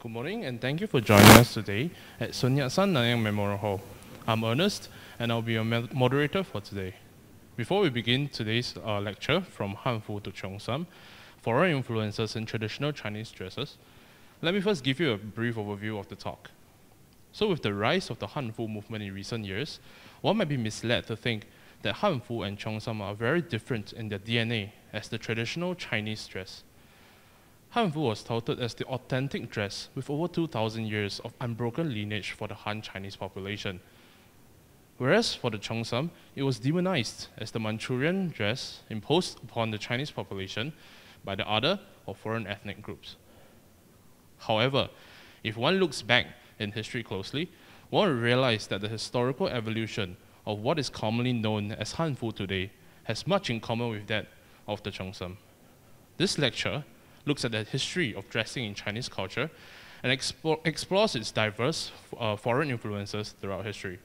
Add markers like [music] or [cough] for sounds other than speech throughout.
Good morning, and thank you for joining us today at Sun Yat-sen Nanyang Memorial Hall. I'm Ernest, and I'll be your moderator for today. Before we begin today's uh, lecture, From Hanfu to Cheongsam, Foreign Influences in Traditional Chinese Dresses, let me first give you a brief overview of the talk. So with the rise of the Hanfu movement in recent years, one might be misled to think that Hanfu and Cheongsam are very different in their DNA as the traditional Chinese dress. Hanfu was touted as the authentic dress with over 2,000 years of unbroken lineage for the Han Chinese population. Whereas for the Cheongsam, it was demonized as the Manchurian dress imposed upon the Chinese population by the other or foreign ethnic groups. However, if one looks back in history closely, one will realize that the historical evolution of what is commonly known as Hanfu today has much in common with that of the Cheongsam. This lecture looks at the history of dressing in Chinese culture and explore, explores its diverse uh, foreign influences throughout history.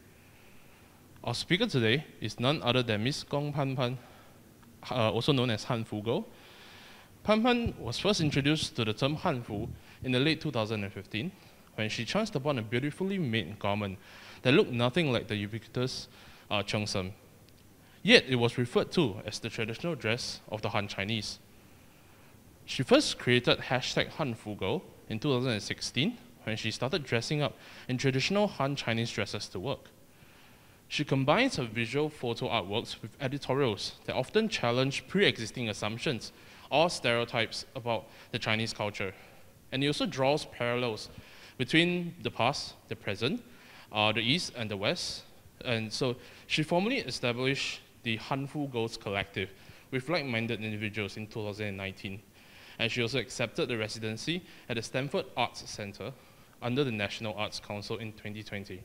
Our speaker today is none other than Miss Gong Pan Pan, uh, also known as Hanfugirl. Pan Pan was first introduced to the term Hanfu in the late 2015 when she chanced upon a beautifully made garment that looked nothing like the ubiquitous uh, Cheongsam. Yet it was referred to as the traditional dress of the Han Chinese. She first created hashtag Hanfugirl in 2016 when she started dressing up in traditional Han Chinese dresses to work. She combines her visual photo artworks with editorials that often challenge pre-existing assumptions or stereotypes about the Chinese culture. And it also draws parallels between the past, the present, uh, the East and the West. And so she formally established the Hanfu Girls Collective with like-minded individuals in 2019 and she also accepted the residency at the Stamford Arts Center under the National Arts Council in 2020.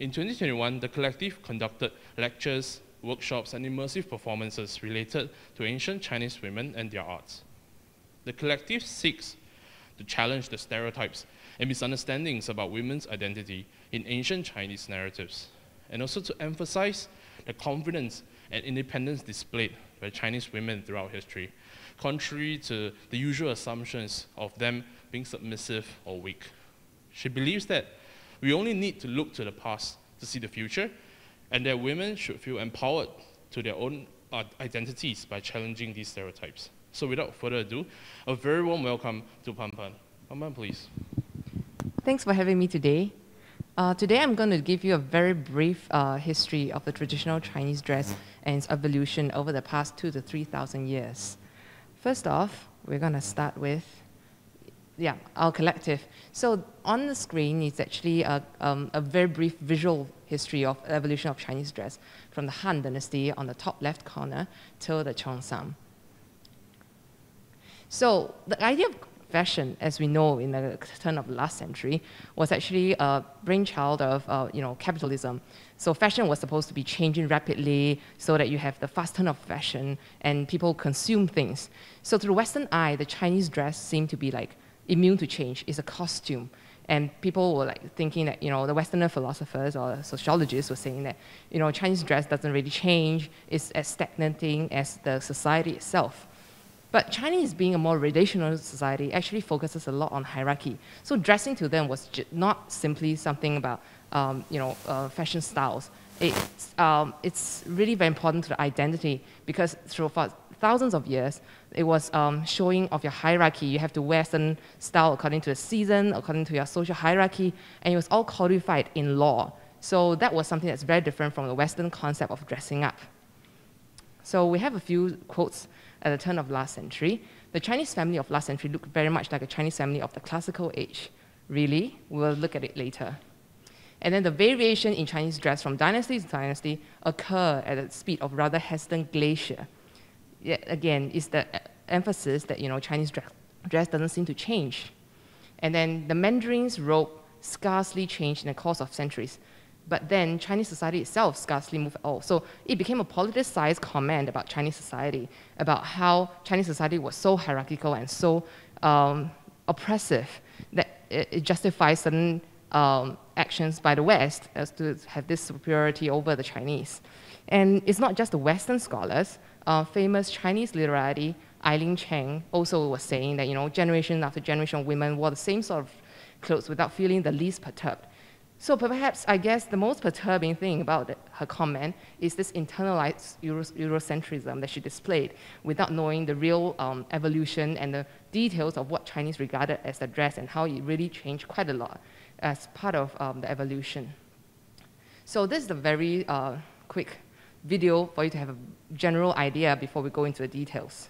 In 2021, the collective conducted lectures, workshops, and immersive performances related to ancient Chinese women and their arts. The collective seeks to challenge the stereotypes and misunderstandings about women's identity in ancient Chinese narratives, and also to emphasize the confidence and independence displayed by Chinese women throughout history, contrary to the usual assumptions of them being submissive or weak. She believes that we only need to look to the past to see the future, and that women should feel empowered to their own uh, identities by challenging these stereotypes. So without further ado, a very warm welcome to Pan Pan. Pan Pan, please. Thanks for having me today. Uh, today I'm going to give you a very brief uh, history of the traditional Chinese dress and its evolution over the past two to 3,000 years. First off, we're going to start with yeah, our collective. So on the screen is actually a, um, a very brief visual history of evolution of Chinese dress from the Han Dynasty on the top left corner till the Cheongsam. So the idea of fashion, as we know in the turn of the last century, was actually a brainchild of uh, you know, capitalism. So fashion was supposed to be changing rapidly so that you have the fast turn of fashion and people consume things. So to the Western eye, the Chinese dress seemed to be like immune to change. It's a costume. And people were like thinking that, you know, the Westerner philosophers or sociologists were saying that, you know, Chinese dress doesn't really change. It's as stagnating as the society itself. But Chinese, being a more relational society, actually focuses a lot on hierarchy. So dressing to them was not simply something about um, you know, uh, fashion styles. It's, um, it's really very important to the identity because through thousands of years, it was um, showing of your hierarchy. You have to wear certain style according to the season, according to your social hierarchy, and it was all codified in law. So that was something that's very different from the Western concept of dressing up. So we have a few quotes at the turn of last century. The Chinese family of last century looked very much like a Chinese family of the classical age. Really? We'll look at it later. And then the variation in Chinese dress from dynasty to dynasty occur at the speed of rather hesitant glacier. Yet again, is the emphasis that you know Chinese dress, dress doesn't seem to change. And then the Mandarin's robe scarcely changed in the course of centuries. But then Chinese society itself scarcely moved at all. So it became a politicized comment about Chinese society, about how Chinese society was so hierarchical and so um, oppressive that it, it justifies certain um, actions by the West as to have this superiority over the Chinese. And it's not just the Western scholars. Uh, famous Chinese literati, Eileen Chang, also was saying that, you know, generation after generation of women wore the same sort of clothes without feeling the least perturbed. So perhaps, I guess, the most perturbing thing about her comment is this internalized Euro Eurocentrism that she displayed without knowing the real um, evolution and the details of what Chinese regarded as the dress and how it really changed quite a lot as part of um, the evolution. So this is a very uh, quick video for you to have a general idea before we go into the details.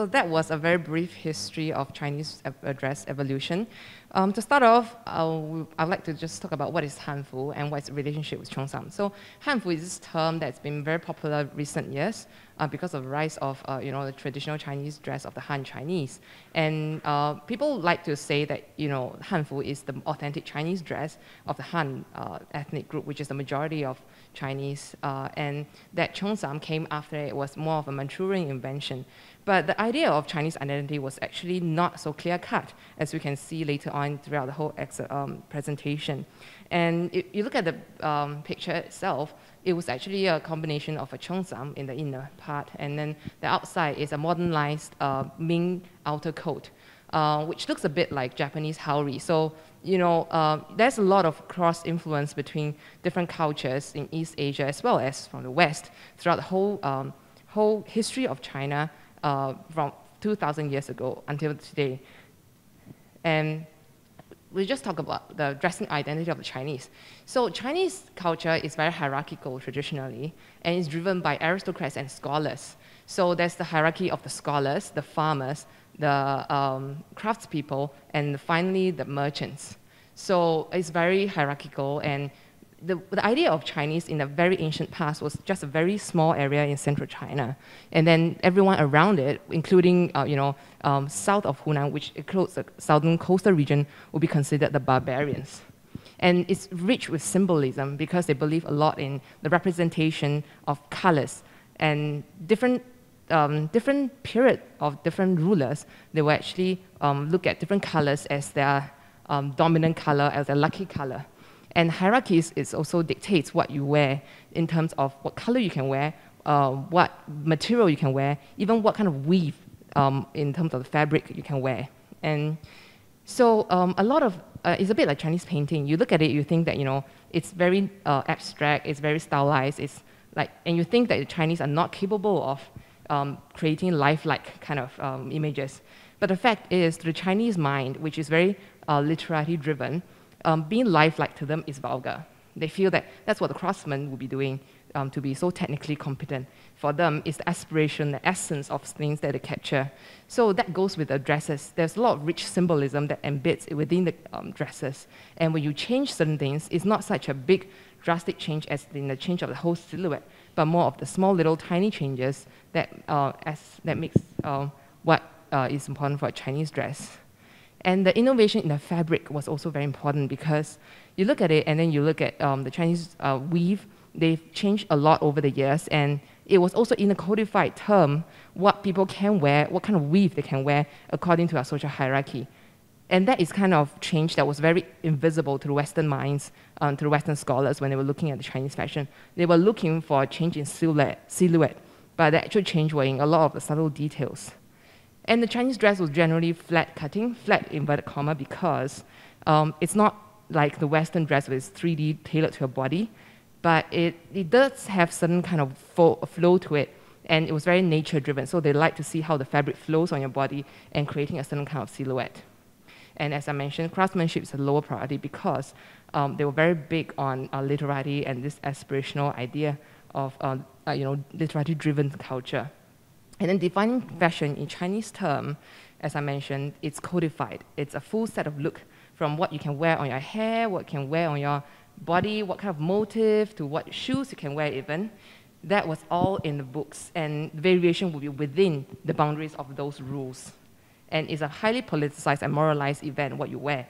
So that was a very brief history of Chinese dress evolution. Um, to start off, uh, I'd like to just talk about what is Hanfu and what its relationship with Cheongsam. So Hanfu is this term that's been very popular recent years uh, because of the rise of uh, you know the traditional Chinese dress of the Han Chinese, and uh, people like to say that you know Hanfu is the authentic Chinese dress of the Han uh, ethnic group, which is the majority of Chinese, uh, and that Cheongsam came after it was more of a Manchurian invention. But the idea of Chinese identity was actually not so clear cut, as we can see later on throughout the whole um, presentation. And if you look at the um, picture itself, it was actually a combination of a cheongsam in the inner part, and then the outside is a modernized uh, Ming outer coat, uh, which looks a bit like Japanese haori. So, you know, uh, there's a lot of cross influence between different cultures in East Asia as well as from the West throughout the whole, um, whole history of China uh, from 2,000 years ago until today. And we just talk about the dressing identity of the Chinese. So Chinese culture is very hierarchical traditionally, and is driven by aristocrats and scholars. So there's the hierarchy of the scholars, the farmers, the um, craftspeople, and finally the merchants. So it's very hierarchical, and the, the idea of Chinese in the very ancient past was just a very small area in central China. And then everyone around it, including uh, you know, um, south of Hunan, which includes the southern coastal region, would be considered the barbarians. And it's rich with symbolism because they believe a lot in the representation of colors and different um, different period of different rulers, they will actually um, look at different colors as their um, dominant color, as their lucky color. And hierarchies is also dictates what you wear in terms of what color you can wear, uh, what material you can wear, even what kind of weave um, in terms of the fabric you can wear. And so um, a lot of, uh, it's a bit like Chinese painting. You look at it, you think that, you know, it's very uh, abstract, it's very stylized, it's like, and you think that the Chinese are not capable of um, creating lifelike kind of um, images. But the fact is, the Chinese mind, which is very uh, literary driven, um, being lifelike to them is vulgar. They feel that that's what the craftsman would be doing um, to be so technically competent. For them, it's the aspiration, the essence of things that they capture. So that goes with the dresses. There's a lot of rich symbolism that embeds within the um, dresses. And when you change certain things, it's not such a big, drastic change as in the change of the whole silhouette, but more of the small little tiny changes that, uh, as, that makes uh, what uh, is important for a Chinese dress. And the innovation in the fabric was also very important because you look at it and then you look at um, the Chinese uh, weave, they've changed a lot over the years and it was also in a codified term what people can wear, what kind of weave they can wear according to our social hierarchy. And that is kind of change that was very invisible to Western minds, um, to Western scholars when they were looking at the Chinese fashion. They were looking for a change in silhouette, silhouette but the actual change were in a lot of the subtle details. And the Chinese dress was generally flat cutting, flat inverted comma, because um, it's not like the Western dress with 3D tailored to your body, but it, it does have certain kind of flow to it, and it was very nature driven. So they like to see how the fabric flows on your body and creating a certain kind of silhouette. And as I mentioned, craftsmanship is a lower priority because um, they were very big on uh, literary and this aspirational idea of uh, uh, you know, literary-driven culture. And then defining fashion in Chinese term, as I mentioned, it's codified. It's a full set of look from what you can wear on your hair, what you can wear on your body, what kind of motif, to what shoes you can wear even. That was all in the books, and variation would be within the boundaries of those rules. And it's a highly politicized and moralized event, what you wear.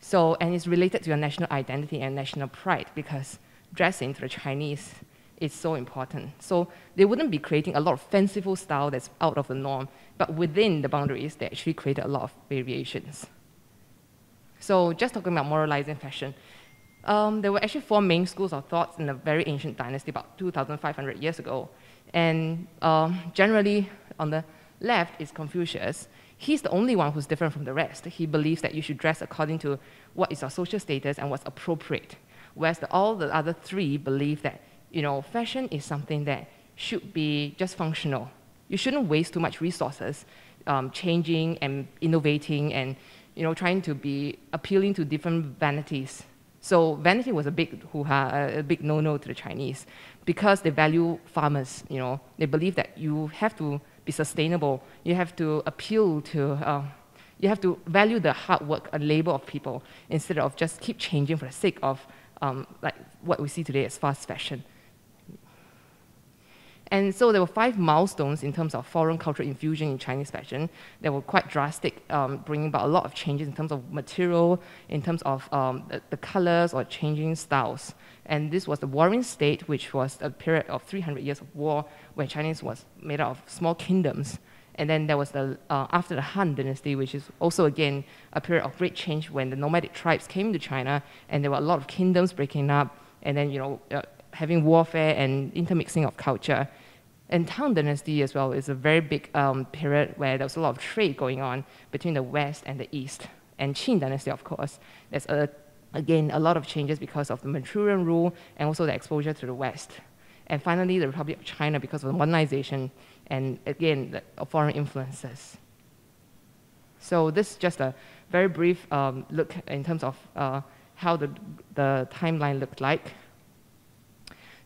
So, and it's related to your national identity and national pride because dressing to the Chinese is so important. So they wouldn't be creating a lot of fanciful style that's out of the norm, but within the boundaries, they actually created a lot of variations. So just talking about moralizing fashion, um, there were actually four main schools of thought in a very ancient dynasty about 2,500 years ago. And um, generally, on the left is Confucius. He's the only one who's different from the rest. He believes that you should dress according to what is your social status and what's appropriate. Whereas the, all the other three believe that you know, fashion is something that should be just functional. You shouldn't waste too much resources um, changing and innovating and you know, trying to be appealing to different vanities. So vanity was a big hoo-ha, a big no-no to the Chinese because they value farmers. You know, they believe that you have to be sustainable. You have to appeal to, uh, you have to value the hard work and labor of people instead of just keep changing for the sake of um, like what we see today as fast fashion. And so there were five milestones in terms of foreign cultural infusion in Chinese fashion that were quite drastic, um, bringing about a lot of changes in terms of material, in terms of um, the, the, colors or changing styles. And this was the Warring State, which was a period of 300 years of war where Chinese was made up of small kingdoms. And then there was the, uh, after the Han Dynasty, which is also again a period of great change when the nomadic tribes came to China and there were a lot of kingdoms breaking up and then, you know, uh, having warfare and intermixing of culture. And Tang Dynasty as well is a very big um, period where there was a lot of trade going on between the West and the East. And Qing Dynasty, of course, there's a, again a lot of changes because of the Manchurian rule and also the exposure to the West. And finally, the Republic of China because of the modernization and again, foreign influences. So this is just a very brief um, look in terms of uh, how the, the timeline looked like.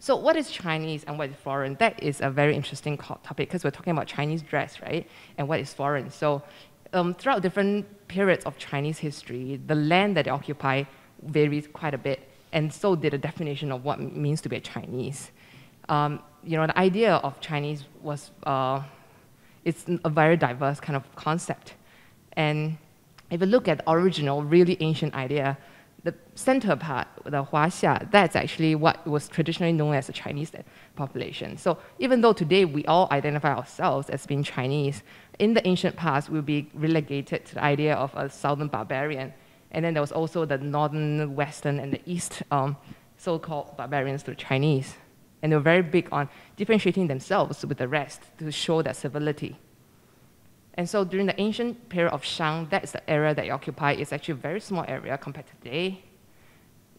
So what is Chinese and what is foreign? That is a very interesting topic because we're talking about Chinese dress, right? And what is foreign? So um, throughout different periods of Chinese history, the land that they occupy varies quite a bit, and so did the definition of what means to be a Chinese. Um, you know, the idea of Chinese was, uh, it's a very diverse kind of concept. And if you look at the original, really ancient idea, the center part, the Huaxia, that's actually what was traditionally known as the Chinese population. So even though today we all identify ourselves as being Chinese, in the ancient past we'll be relegated to the idea of a southern barbarian. And then there was also the northern, western, and the east um, so-called barbarians to the Chinese. And they were very big on differentiating themselves with the rest to show their civility. And so during the ancient period of Shang, that's the area that you occupy. It's actually a very small area compared to today.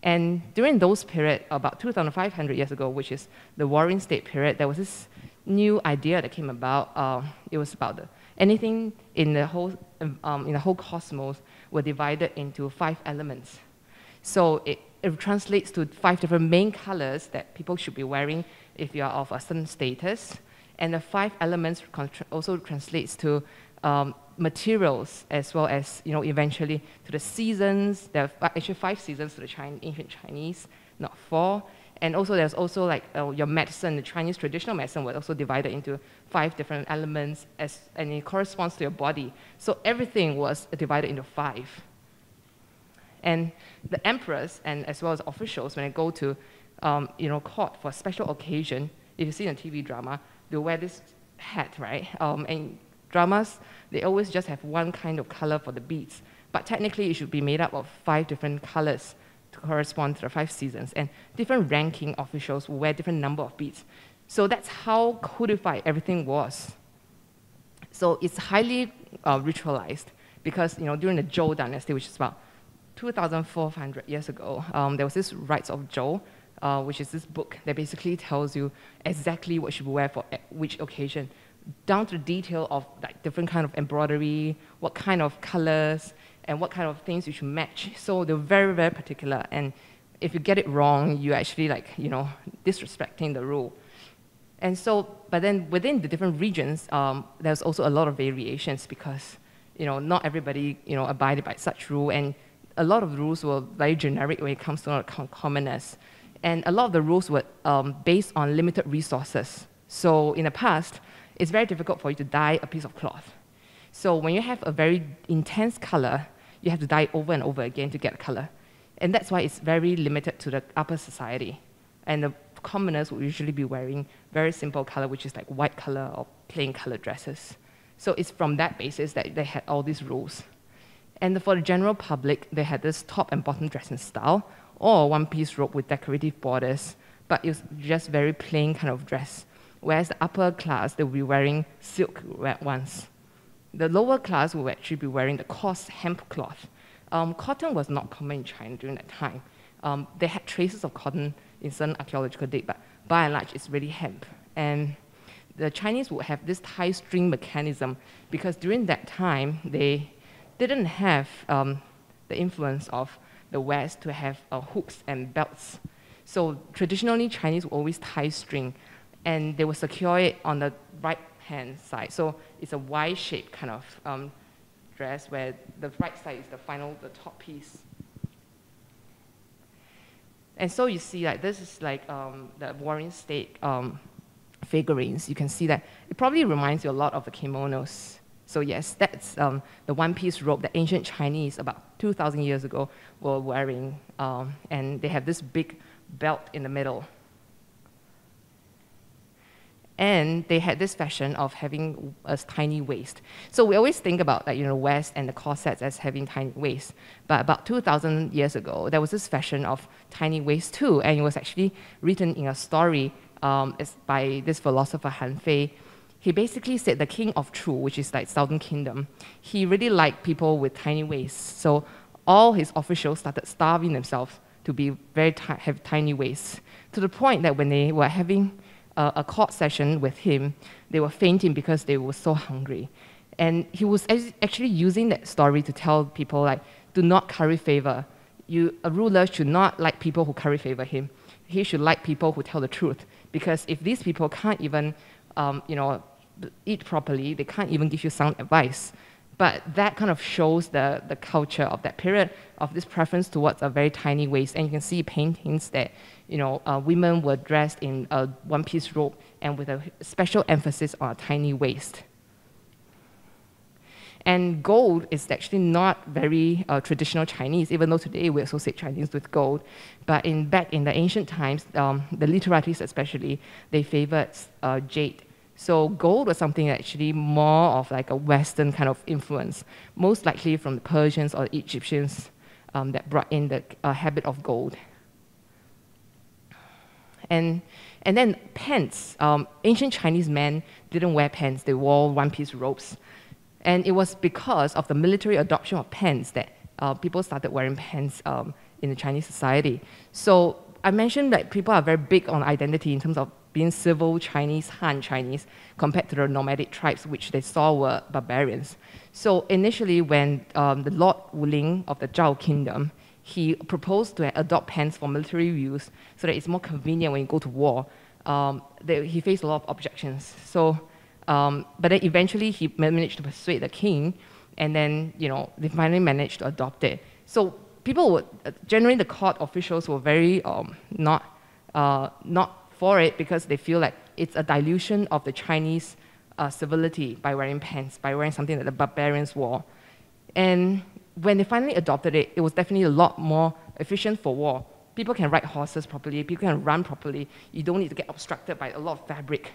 And during those period, about 2,500 years ago, which is the Warring State period, there was this new idea that came about. Uh, it was about the, anything in the whole um, in the whole cosmos were divided into five elements. So it, it translates to five different main colors that people should be wearing if you are of a certain status. And the five elements also translates to um, materials as well as, you know, eventually to the seasons. There are actually five seasons to the Chinese, ancient Chinese, not four. And also there's also like uh, your medicine, the Chinese traditional medicine was also divided into five different elements as, and it corresponds to your body. So everything was divided into five. And the emperors and as well as officials, when they go to um, you know, court for a special occasion, if you see in a TV drama, they wear this hat, right? Um, and dramas, they always just have one kind of color for the beads. But technically, it should be made up of five different colors to correspond to the five seasons. And different ranking officials will wear different number of beads. So that's how codified everything was. So it's highly uh, ritualized because you know during the Zhou dynasty, which is about 2,400 years ago, um, there was this Rites of Zhou, uh, which is this book that basically tells you exactly what you should wear for which occasion down to the detail of like different kind of embroidery, what kind of colors, and what kind of things you should match. So they're very, very particular. And if you get it wrong, you're actually like, you know, disrespecting the rule. And so, but then within the different regions, um, there's also a lot of variations because, you know, not everybody, you know, abided by such rule. And a lot of rules were very generic when it comes to commonness. And a lot of the rules were um, based on limited resources. So in the past, it's very difficult for you to dye a piece of cloth. So when you have a very intense color, you have to dye over and over again to get a color. And that's why it's very limited to the upper society. And the commoners will usually be wearing very simple color, which is like white color or plain color dresses. So it's from that basis that they had all these rules. And for the general public, they had this top and bottom dressing style, or one-piece robe with decorative borders, but it was just very plain kind of dress whereas the upper class, they will be wearing silk ones. The lower class will actually be wearing the coarse hemp cloth. Um, cotton was not common in China during that time. Um, they had traces of cotton in certain archaeological date, but by and large, it's really hemp. And the Chinese would have this tie string mechanism because during that time, they didn't have um, the influence of the West to have uh, hooks and belts. So traditionally, Chinese would always tie string and they will secure it on the right hand side. So it's a Y-shaped kind of um, dress where the right side is the final, the top piece. And so you see like this is like um, the Warring State um, figurines. You can see that it probably reminds you a lot of the kimonos. So yes, that's um, the one-piece robe that ancient Chinese about 2,000 years ago were wearing. Um, and they have this big belt in the middle. And they had this fashion of having a tiny waist. So we always think about like, you know, West and the corsets as having tiny waist. But about 2,000 years ago, there was this fashion of tiny waist too. And it was actually written in a story um, by this philosopher Han Fei. He basically said the king of Chu, which is like Southern Kingdom, he really liked people with tiny waists. So all his officials started starving themselves to be very have tiny waists, to the point that when they were having uh, a court session with him, they were fainting because they were so hungry. And he was actually using that story to tell people, like, do not curry favor. You, a ruler should not like people who curry favor him. He should like people who tell the truth. Because if these people can't even, um, you know, eat properly, they can't even give you sound advice, But that kind of shows the, the culture of that period, of this preference towards a very tiny waist. And you can see paintings that, you know, uh, women were dressed in a one-piece robe and with a special emphasis on a tiny waist. And gold is actually not very uh, traditional Chinese, even though today we associate Chinese with gold. But in, back in the ancient times, um, the literatis especially, they favored uh, jade. So gold was something actually more of like a Western kind of influence, most likely from the Persians or Egyptians um, that brought in the uh, habit of gold. And, and then pants. Um, ancient Chinese men didn't wear pants, they wore one-piece robes. And it was because of the military adoption of pants that uh, people started wearing pants um, in the Chinese society. So I mentioned that people are very big on identity in terms of being civil Chinese, Han Chinese, compared to the nomadic tribes, which they saw were barbarians. So initially, when um, the Lord Wuling of the Zhao Kingdom, he proposed to adopt pants for military use so that it's more convenient when you go to war. Um, they, he faced a lot of objections. So um, but then eventually he managed to persuade the king, and then you know they finally managed to adopt it. So people would uh, generally the court officials were very um, not uh, not for it because they feel like it's a dilution of the Chinese uh, civility by wearing pants, by wearing something that the barbarians wore. And when they finally adopted it, it was definitely a lot more efficient for war. People can ride horses properly, people can run properly. You don't need to get obstructed by a lot of fabric.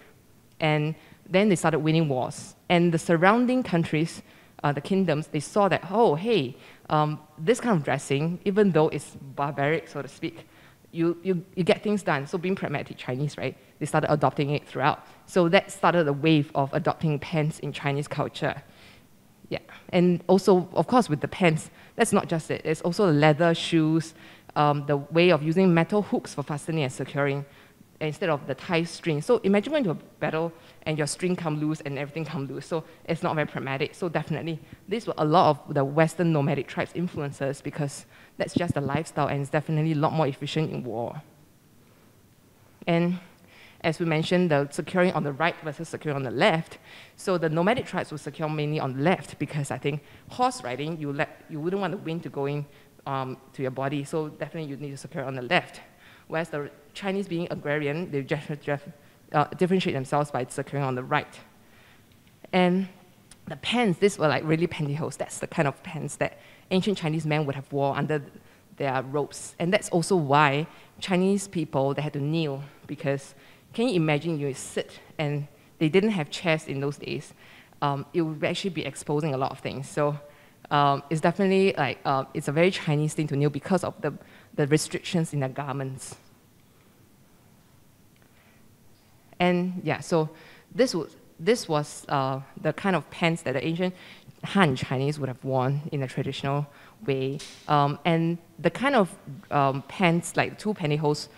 And then they started winning wars. And the surrounding countries, uh, the kingdoms, they saw that, oh, hey, um, this kind of dressing, even though it's barbaric, so to speak, you, you, you get things done. So being pragmatic Chinese, right, they started adopting it throughout. So that started a wave of adopting pants in Chinese culture. Yeah, and also, of course, with the pants, that's not just it. It's also the leather shoes, um, the way of using metal hooks for fastening and securing instead of the tie string. So imagine going to a battle and your string come loose and everything come loose. So it's not very pragmatic. So definitely, these were a lot of the Western nomadic tribes' influences because that's just the lifestyle and it's definitely a lot more efficient in war. And as we mentioned, the securing on the right versus securing on the left. So the nomadic tribes would secure mainly on the left because I think horse riding, you, let, you wouldn't want the wind to go in um, to your body, so definitely you need to secure on the left. Whereas the Chinese being agrarian, they just uh, differentiate themselves by securing on the right. And the pants, these were like really pantyhose. That's the kind of pants that ancient Chinese men would have wore under their robes. And that's also why Chinese people, they had to kneel because can you imagine you sit and they didn't have chairs in those days. Um, it would actually be exposing a lot of things. So um, it's definitely like, uh, it's a very Chinese thing to kneel because of the, the restrictions in their garments. And yeah, so this was, this was uh, the kind of pants that the ancient Han Chinese would have worn in a traditional way. Um, and the kind of um, pants, like two pantyhose,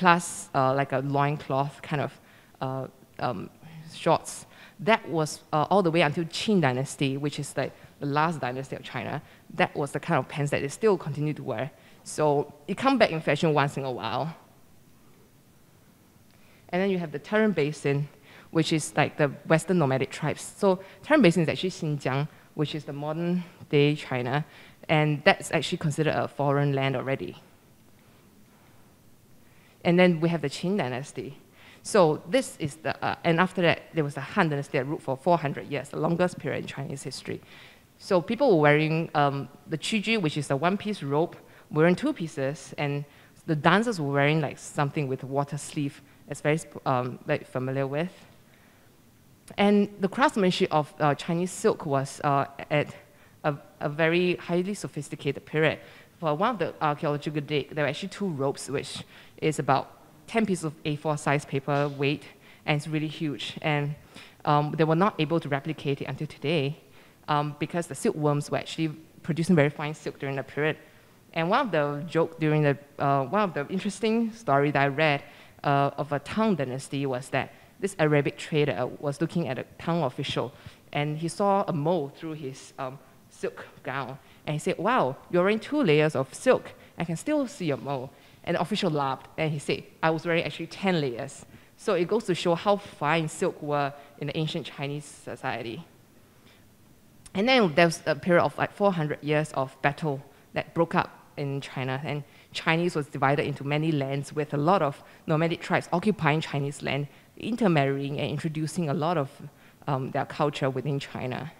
plus uh, like a loincloth kind of uh, um, shorts, that was uh, all the way until Qing dynasty, which is like the last dynasty of China. That was the kind of pants that they still continue to wear. So it come back in fashion once in a while. And then you have the Tarim Basin, which is like the Western nomadic tribes. So Tarim Basin is actually Xinjiang, which is the modern day China, and that's actually considered a foreign land already. And then we have the Qin dynasty. So this is the, uh, and after that, there was the Han dynasty that ruled for 400 years, the longest period in Chinese history. So people were wearing um, the qiji, which is a one-piece robe, wearing two pieces, and the dancers were wearing like something with water sleeve is very, um, very familiar with. And the craftsmanship of uh, Chinese silk was uh, at a, a, very highly sophisticated period. For one of the archaeological dig, there were actually two ropes, which is about 10 pieces of A4 size paper weight, and it's really huge. And um, they were not able to replicate it until today um, because the silkworms were actually producing very fine silk during the period. And one of the joke during the, uh, one of the interesting story that I read uh, of a Tang dynasty was that this Arabic trader was looking at a Tang official and he saw a mole through his um, silk gown. And he said, Wow, you're wearing two layers of silk. I can still see your mole. And the official laughed and he said, I was wearing actually 10 layers. So it goes to show how fine silk were in the ancient Chinese society. And then there was a period of like 400 years of battle that broke up in China. And Chinese was divided into many lands with a lot of nomadic tribes occupying Chinese land, intermarrying and introducing a lot of um, their culture within China.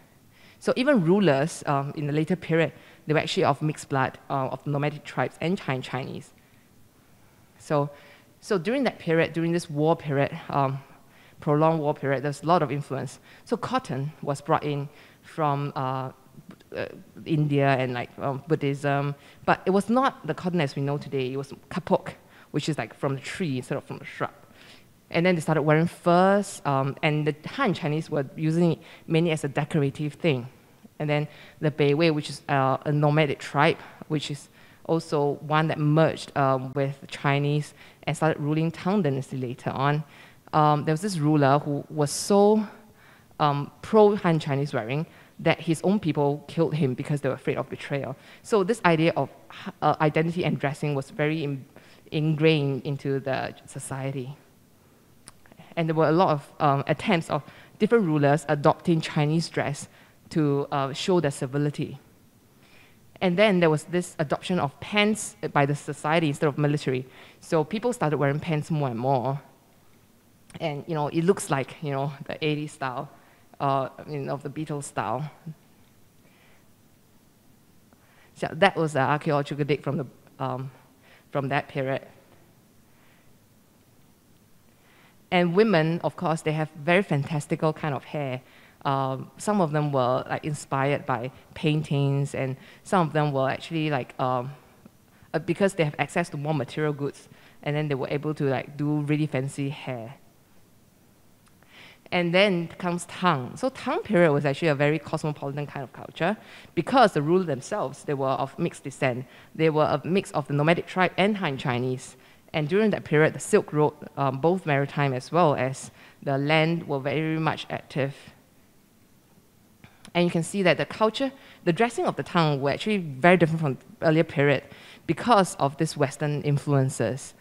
So even rulers um, in the later period, they were actually of mixed blood uh, of nomadic tribes and Chinese. So, so during that period, during this war period, um, prolonged war period, there's a lot of influence. So cotton was brought in from uh, uh, India and like um, Buddhism, but it was not the cotton as we know today. It was kapok, which is like from the tree instead of from the shrub. And then they started wearing furs, um, and the Han Chinese were using it mainly as a decorative thing. And then the Beiwei, which is uh, a nomadic tribe, which is also one that merged um, with Chinese and started ruling Tang Dynasty later on. Um, there was this ruler who was so um, pro Han Chinese wearing that his own people killed him because they were afraid of betrayal. So this idea of uh, identity and dressing was very in, ingrained into the society. And there were a lot of um, attempts of different rulers adopting Chinese dress to uh, show their civility. And then there was this adoption of pants by the society instead of military. So people started wearing pants more and more. And you know, it looks like you know the 80s style uh, of the Beatles style. So that was the archaeological dig from, the, um, from that period. And women, of course, they have very fantastical kind of hair. Um, some of them were like inspired by paintings, and some of them were actually like um, uh, because they have access to more material goods, and then they were able to like do really fancy hair. And then comes Tang. So Tang period was actually a very cosmopolitan kind of culture because the rulers themselves, they were of mixed descent. They were a mix of the nomadic tribe and Han Chinese. And during that period, the Silk Road, um, both maritime as well as the land, were very much active. And you can see that the culture, the dressing of the Tang were actually very different from earlier period because of these Western influences.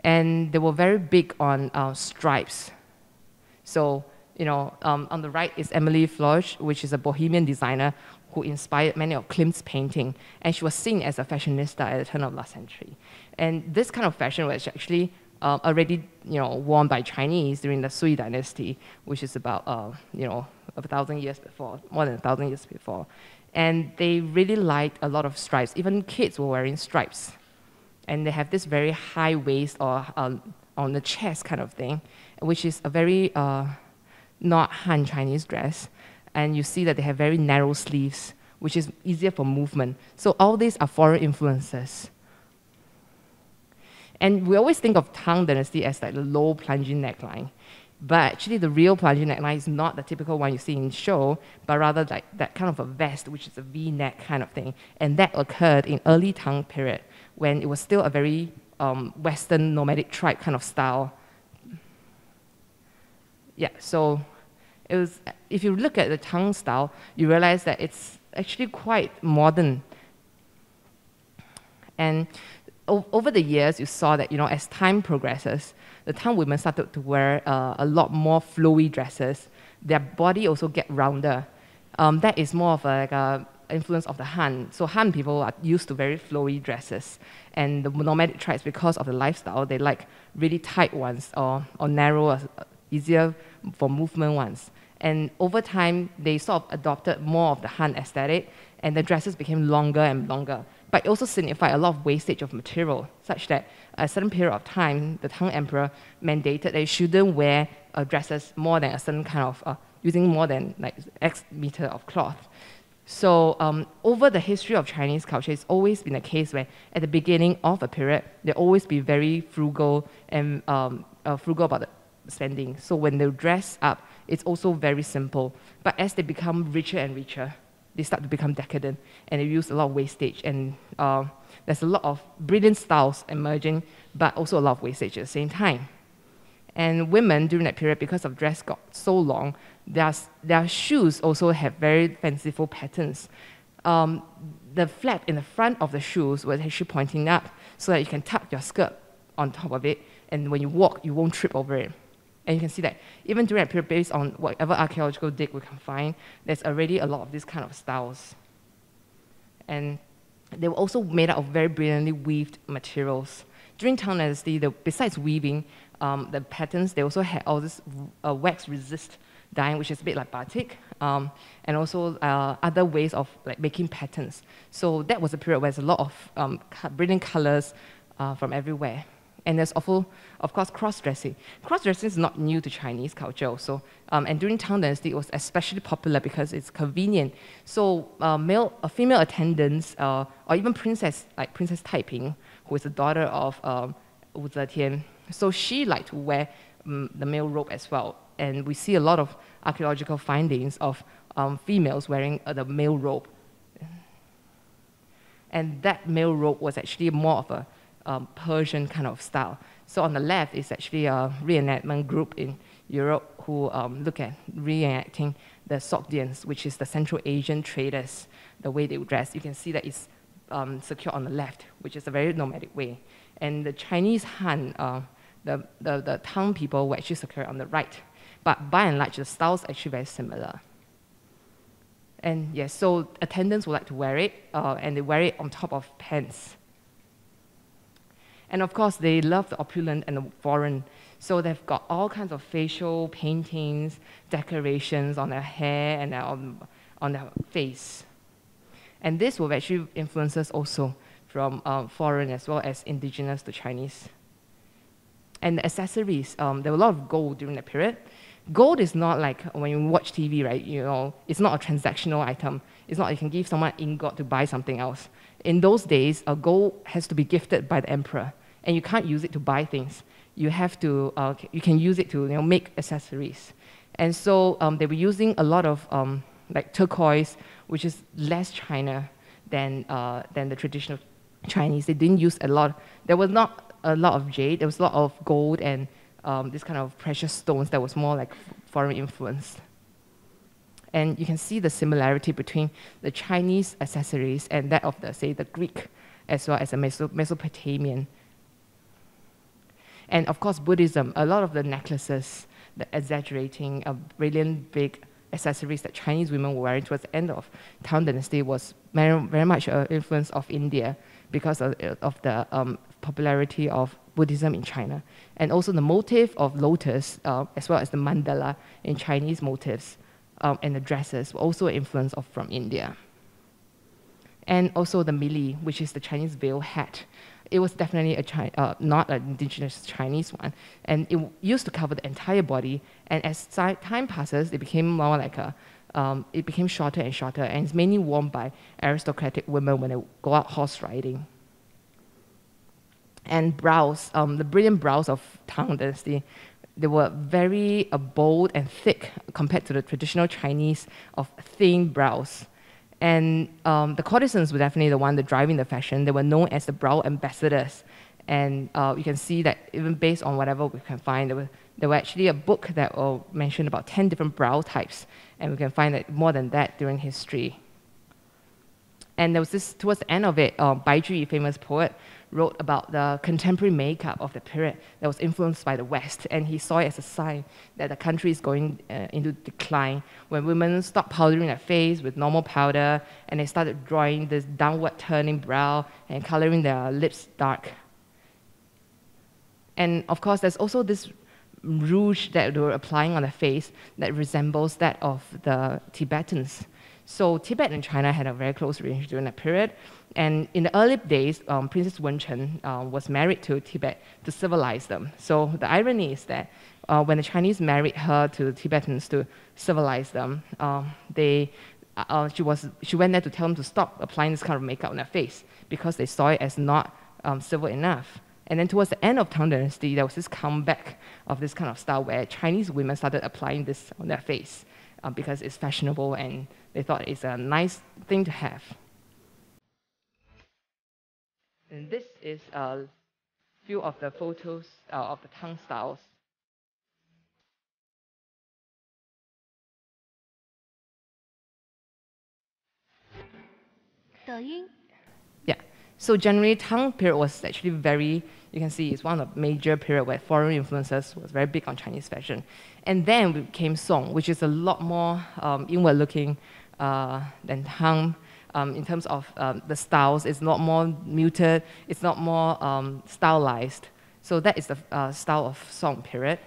And they were very big on uh, stripes. So, you know, um, on the right is Emilie Flöge, which is a Bohemian designer who inspired many of Klimt's painting, and she was seen as a fashionista at the turn of last century. And this kind of fashion was actually uh, already, you know, worn by Chinese during the Sui dynasty, which is about, uh, you know, a thousand years before, more than a thousand years before. And they really liked a lot of stripes. Even kids were wearing stripes. And they have this very high waist or um, on the chest kind of thing which is a very uh, not Han Chinese dress. And you see that they have very narrow sleeves, which is easier for movement. So all these are foreign influences. And we always think of Tang Dynasty as like the low plunging neckline. But actually, the real plunging neckline is not the typical one you see in show, but rather like that kind of a vest, which is a V-neck kind of thing. And that occurred in early Tang period, when it was still a very um, Western nomadic tribe kind of style yeah, so it was, if you look at the Tang style, you realize that it's actually quite modern. And over the years, you saw that, you know, as time progresses, the Tang women started to wear uh, a lot more flowy dresses. Their body also get rounder. Um, that is more of a, like influence of the Han. So Han people are used to very flowy dresses. And the nomadic tribes, because of the lifestyle, they like really tight ones or, or narrow, uh, easier for movement ones. And over time, they sort of adopted more of the Han aesthetic, and the dresses became longer and longer. But it also signified a lot of wastage of material, such that at a certain period of time, the Tang emperor mandated they shouldn't wear uh, dresses more than a certain kind of, uh, using more than like X meter of cloth. So um, over the history of Chinese culture, it's always been a case where at the beginning of a period, they always be very frugal and um, uh, frugal about the spending. So when they dress up, it's also very simple. But as they become richer and richer, they start to become decadent and they use a lot of wastage. And uh, there's a lot of brilliant styles emerging, but also a lot of wastage at the same time. And women during that period, because of dress got so long, their, their shoes also have very fanciful patterns. Um, the flap in the front of the shoes was actually pointing up so that you can tuck your skirt on top of it, and when you walk, you won't trip over it. And you can see that even during that period, based on whatever archaeological dig we can find, there's already a lot of these kind of styles. And they were also made out of very brilliantly weaved materials. During Tang Dynasty, the, besides weaving um, the patterns, they also had all this uh, wax resist dyeing, which is a bit like batik, um, and also uh, other ways of like making patterns. So that was a period where there's a lot of um, brilliant colors uh, from everywhere. And there's also, of course, cross-dressing. Cross-dressing is not new to Chinese culture also. Um, and during Tang Dynasty, it was especially popular because it's convenient. So uh, male, uh, female attendants, uh, or even princess, like Princess Taiping, who is the daughter of um, Wu Zetian, so she liked to wear um, the male robe as well. And we see a lot of archaeological findings of um, females wearing uh, the male robe. And that male robe was actually more of a um, Persian kind of style. So on the left is actually a reenactment group in Europe who um, look at reenacting the Sogdians, which is the Central Asian traders, the way they would dress. You can see that it's um, secure on the left, which is a very nomadic way. And the Chinese Han, uh, the, the, the Tang people were actually secure on the right. But by and large, the styles actually very similar. And yes, so attendants would like to wear it, uh, and they wear it on top of pants. And of course, they love the opulent and the foreign. So they've got all kinds of facial paintings, decorations on their hair and their, on, on their face. And this will actually influence us also from uh, foreign as well as indigenous to Chinese. And the accessories, um, there were a lot of gold during that period. Gold is not like when you watch TV, right? You know, it's not a transactional item. It's not you can give someone ingot to buy something else. In those days, a gold has to be gifted by the emperor and you can't use it to buy things. You have to, uh, you can use it to you know, make accessories. And so um, they were using a lot of um, like turquoise, which is less China than, uh, than the traditional Chinese. They didn't use a lot. There was not a lot of jade. There was a lot of gold and um, this kind of precious stones that was more like foreign influence. And you can see the similarity between the Chinese accessories and that of the, say, the Greek, as well as the Mesopotamian and of course, Buddhism, a lot of the necklaces, the exaggerating, uh, brilliant big accessories that Chinese women were wearing towards the end of Tang Dynasty was very, very much an influence of India because of, of the um, popularity of Buddhism in China. And also the motif of lotus, uh, as well as the mandala in Chinese motifs um, and the dresses were also influence of, from India. And also the mili, which is the Chinese veil hat, it was definitely a uh, not an indigenous Chinese one. And it used to cover the entire body. And as time passes, it became more like a, um, it became shorter and shorter. And it's mainly worn by aristocratic women when they go out horse riding. And brows, um, the brilliant brows of Tang Dynasty, they were very uh, bold and thick compared to the traditional Chinese of thin brows. And um, the courtesans were definitely the one that driving the fashion. They were known as the brow ambassadors. And uh, you can see that even based on whatever we can find, there, were, there were actually a book that will mention about 10 different brow types. And we can find that more than that during history. And there was this, towards the end of it, uh, Bai Ju, famous poet, wrote about the contemporary makeup of the period that was influenced by the West, and he saw it as a sign that the country is going uh, into decline. When women stopped powdering their face with normal powder, and they started drawing this downward turning brow and coloring their lips dark. And of course, there's also this rouge that they were applying on the face that resembles that of the Tibetans. So Tibet and China had a very close relationship during that period. And in the early days, um, Princess Wencheng uh, was married to Tibet to civilize them. So the irony is that uh, when the Chinese married her to the Tibetans to civilize them, um, they, uh, uh, she, was, she went there to tell them to stop applying this kind of makeup on their face because they saw it as not um, civil enough. And then towards the end of Tang Dynasty, there was this comeback of this kind of style where Chinese women started applying this on their face uh, because it's fashionable and they thought it's a nice thing to have. And this is a few of the photos uh, of the Tang styles. Yeah. So generally, Tang period was actually very, you can see it's one of the major period where foreign influences was very big on Chinese fashion. And then came Song, which is a lot more um, inward looking uh, than Tang um, in terms of um, the styles. It's not more muted, it's not more um, stylized. So that is the uh, style of Song period.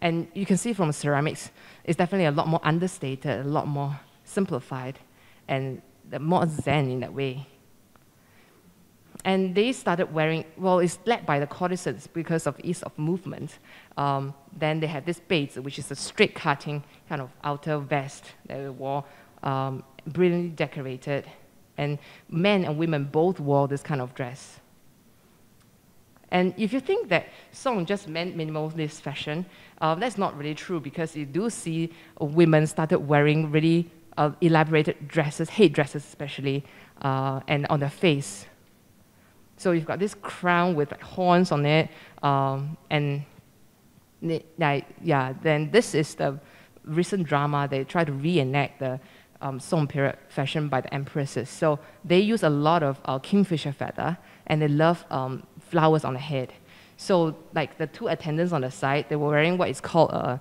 And you can see from ceramics, it's definitely a lot more understated, a lot more simplified, and more zen in that way. And they started wearing, well, it's led by the courtesans because of ease of movement. Um, then they had this beizi, which is a straight cutting kind of outer vest that they wore, um, brilliantly decorated. And men and women both wore this kind of dress. And if you think that Song just meant minimalist fashion, uh, that's not really true because you do see women started wearing really uh, elaborated dresses, head dresses especially, uh, and on their face. So you've got this crown with like, horns on it, um, and like, yeah, then this is the recent drama. They try to reenact the um, Song period fashion by the empresses. So they use a lot of uh, kingfisher feather, and they love um, flowers on the head. So like the two attendants on the side, they were wearing what is called a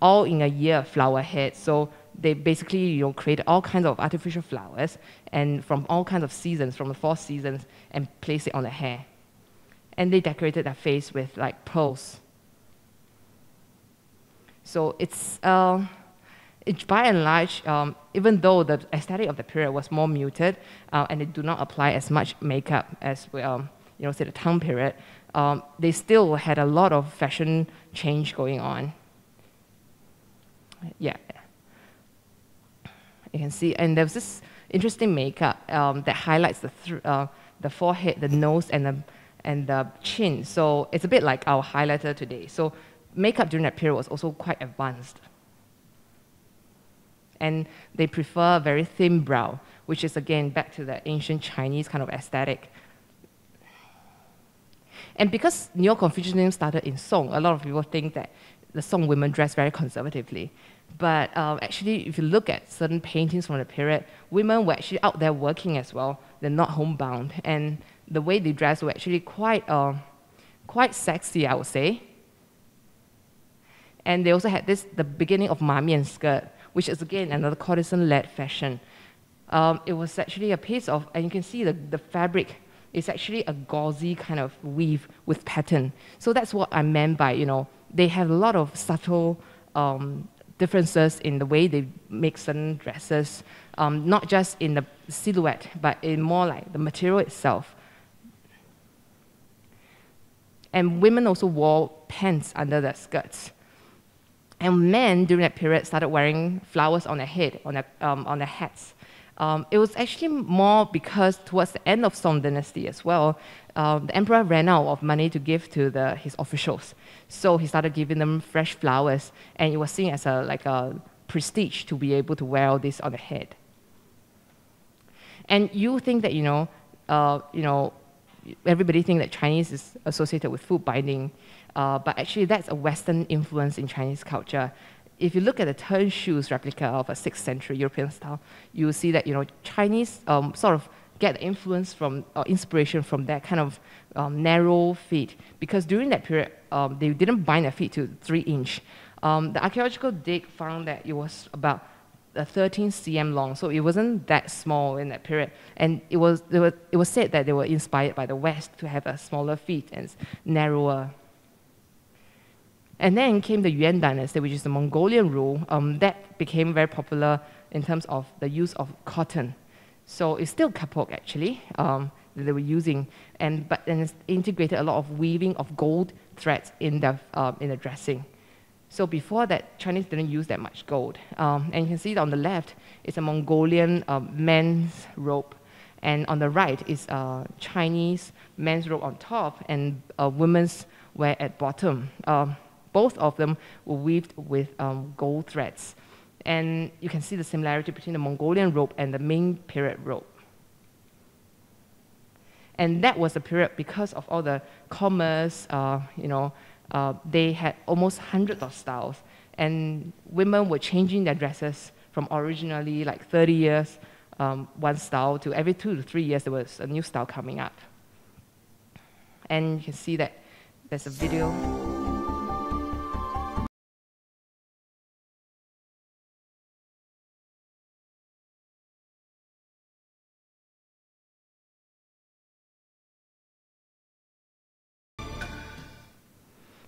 all in a year flower head. So they basically you know created all kinds of artificial flowers and from all kinds of seasons, from the four seasons, and place it on the hair. And they decorated their face with like pearls. So it's uh, it, by and large, um, even though the aesthetic of the period was more muted uh, and they do not apply as much makeup as um, you know say the Tang period, um, they still had a lot of fashion change going on. Yeah you can see. And there was this interesting makeup um, that highlights the, th uh, the forehead, the nose, and the, and the chin. So it's a bit like our highlighter today. So makeup during that period was also quite advanced. And they prefer a very thin brow, which is again back to the ancient Chinese kind of aesthetic. And because Neo-Confucianism started in Song, a lot of people think that the Song women dress very conservatively. But um, actually, if you look at certain paintings from the period, women were actually out there working as well. They're not homebound. And the way they dressed were actually quite, uh, quite sexy, I would say. And they also had this, the beginning of mamian skirt, which is again another courtesan-led fashion. Um, it was actually a piece of, and you can see the, the fabric is actually a gauzy kind of weave with pattern. So that's what I meant by, you know, they have a lot of subtle um, differences in the way they make certain dresses, um, not just in the silhouette, but in more like the material itself. And women also wore pants under their skirts. And men during that period started wearing flowers on their head, on their, um, on their hats. Um, it was actually more because towards the end of Song Dynasty as well, um, the emperor ran out of money to give to the, his officials. So he started giving them fresh flowers, and it was seen as a, like a prestige to be able to wear all this on the head. And you think that, you know, uh, you know, everybody think that Chinese is associated with foot binding, uh, but actually that's a Western influence in Chinese culture if you look at the turn shoes replica of a 6th century European style, you will see that you know Chinese um, sort of get the influence from or inspiration from that kind of um, narrow feet because during that period um, they didn't bind their feet to three inch. Um, the archaeological dig found that it was about 13 cm long, so it wasn't that small in that period. And it was, it was, it was said that they were inspired by the West to have a smaller feet and narrower. And then came the Yuan dynasty, which is the Mongolian rule. Um, that became very popular in terms of the use of cotton. So it's still kapok actually um, that they were using, and but then it's integrated a lot of weaving of gold threads in the uh, in the dressing. So before that, Chinese didn't use that much gold. Um, and you can see on the left is a Mongolian uh, men's robe, and on the right is a Chinese men's robe on top and a women's wear at bottom. Um, both of them were weaved with um, gold threads. And you can see the similarity between the Mongolian robe and the Ming period robe. And that was a period because of all the commerce, uh, you know, uh, they had almost hundreds of styles. And women were changing their dresses from originally like 30 years um, one style to every two to three years there was a new style coming up. And you can see that there's a video.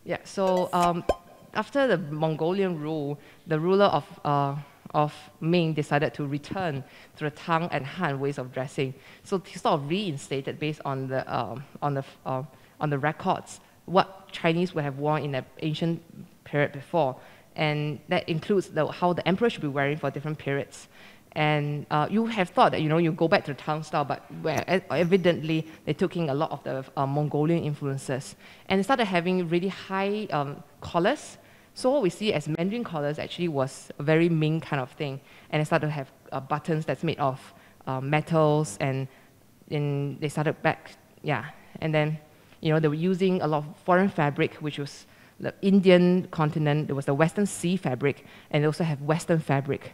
Yeah, so um, after the Mongolian rule, the ruler of, uh, of Ming decided to return to the Tang and Han ways of dressing. So he sort of reinstated based on the, um, on the, uh, on the records what Chinese would have worn in the ancient period before. And that includes the, how the emperor should be wearing for different periods. And uh, you have thought that, you know, you go back to the Tang style, but evidently they took in a lot of the uh, Mongolian influences. And they started having really high um, collars. So what we see as Mandarin collars actually was a very Ming kind of thing. And they started to have uh, buttons that's made of uh, metals and then they started back, yeah. And then, you know, they were using a lot of foreign fabric, which was the Indian continent, there was the Western Sea fabric, and they also have Western fabric.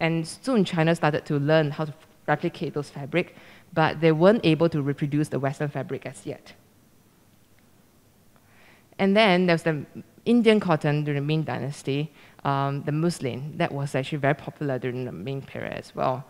And soon China started to learn how to replicate those fabric, but they weren't able to reproduce the Western fabric as yet. And then there's the Indian cotton during the Ming Dynasty, um, the muslin, that was actually very popular during the Ming period as well,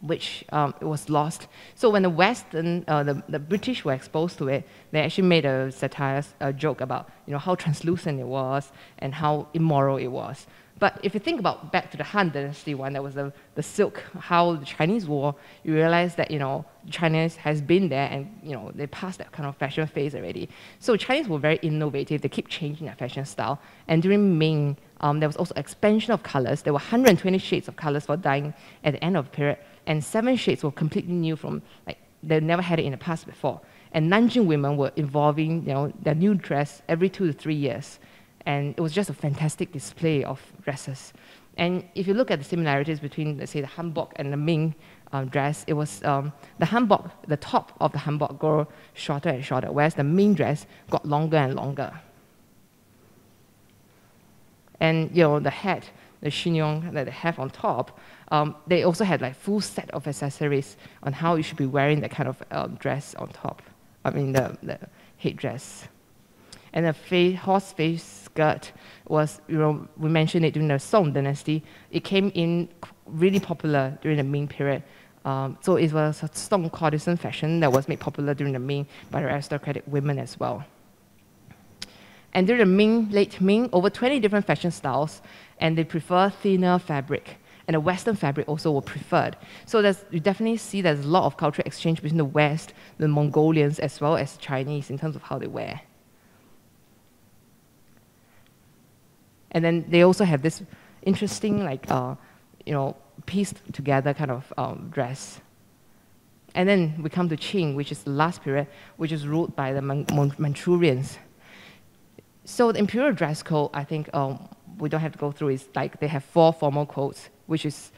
which um, was lost. So when the Western, uh, the, the British were exposed to it, they actually made a satire a joke about you know, how translucent it was and how immoral it was. But if you think about back to the Han Dynasty one, that was the, the silk, how the Chinese wore, you realize that, you know, Chinese has been there and, you know, they passed that kind of fashion phase already. So Chinese were very innovative. They keep changing their fashion style. And during Ming, um, there was also expansion of colors. There were 120 shades of colors for dyeing at the end of the period, and seven shades were completely new from, like, they never had it in the past before. And Nanjing women were evolving, you know, their new dress every two to three years. And it was just a fantastic display of dresses. And if you look at the similarities between, let's say, the hanbok and the Ming um, dress, it was um, the hanbok, the top of the hanbok grew shorter and shorter, whereas the Ming dress got longer and longer. And you know, the hat, the chignon that they have on top, um, they also had like full set of accessories on how you should be wearing that kind of um, dress on top. I mean, the, the headdress. And the face, horse face skirt was, you know, we mentioned it during the Song dynasty. It came in really popular during the Ming period. Um, so it was a Song courtesan fashion that was made popular during the Ming by the aristocratic women as well. And during the Ming, late Ming, over 20 different fashion styles, and they prefer thinner fabric. And the Western fabric also were preferred. So there's, you definitely see there's a lot of cultural exchange between the West, the Mongolians, as well as Chinese in terms of how they wear. And then they also have this interesting, like, uh, you know, pieced together kind of um, dress. And then we come to Qing, which is the last period, which is ruled by the Man Manchurians. So the imperial dress code, I think um, we don't have to go through. Is like they have four formal codes, which is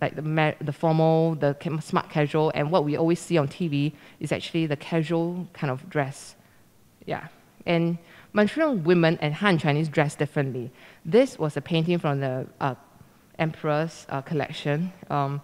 like the, the formal, the smart casual, and what we always see on TV is actually the casual kind of dress. Yeah, and Manchurian women and Han Chinese dress differently. This was a painting from the uh, emperor's uh, collection, um,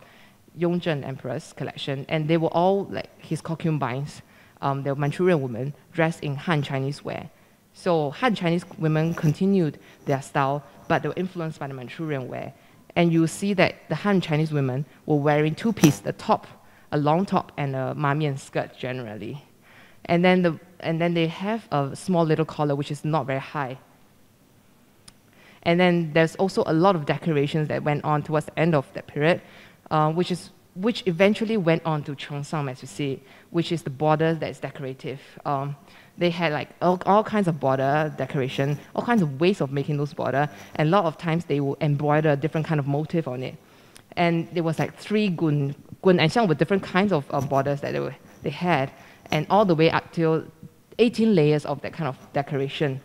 Yongzheng emperor's collection, and they were all like his concubines. Um, they were Manchurian women dressed in Han Chinese wear. So Han Chinese women continued their style, but they were influenced by the Manchurian wear. And you see that the Han Chinese women were wearing two pieces, the top, a long top, and a mamian skirt generally. And then, the, and then they have a small little collar, which is not very high. And then there's also a lot of decorations that went on towards the end of that period, uh, which, is, which eventually went on to cheongsam, as you see, which is the border that's decorative. Um, they had like all, all, kinds of border decoration, all kinds of ways of making those border, and a lot of times they would embroider a different kind of motif on it. And there was like three gun, gun and xiang with different kinds of uh, borders that they, were, they had and all the way up till 18 layers of that kind of decoration.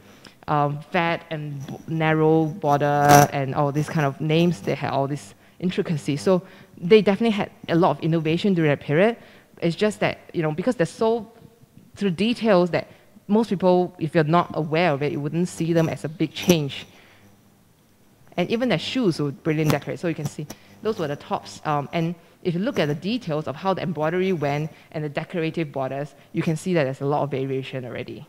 Um, fat and narrow border and all these kind of names, they had all this intricacy. So they definitely had a lot of innovation during that period. It's just that, you know, because they're so through details that most people, if you're not aware of it, you wouldn't see them as a big change. And even their shoes were brilliant decorated. So you can see those were the tops. Um, and if you look at the details of how the embroidery went and the decorative borders, you can see that there's a lot of variation already.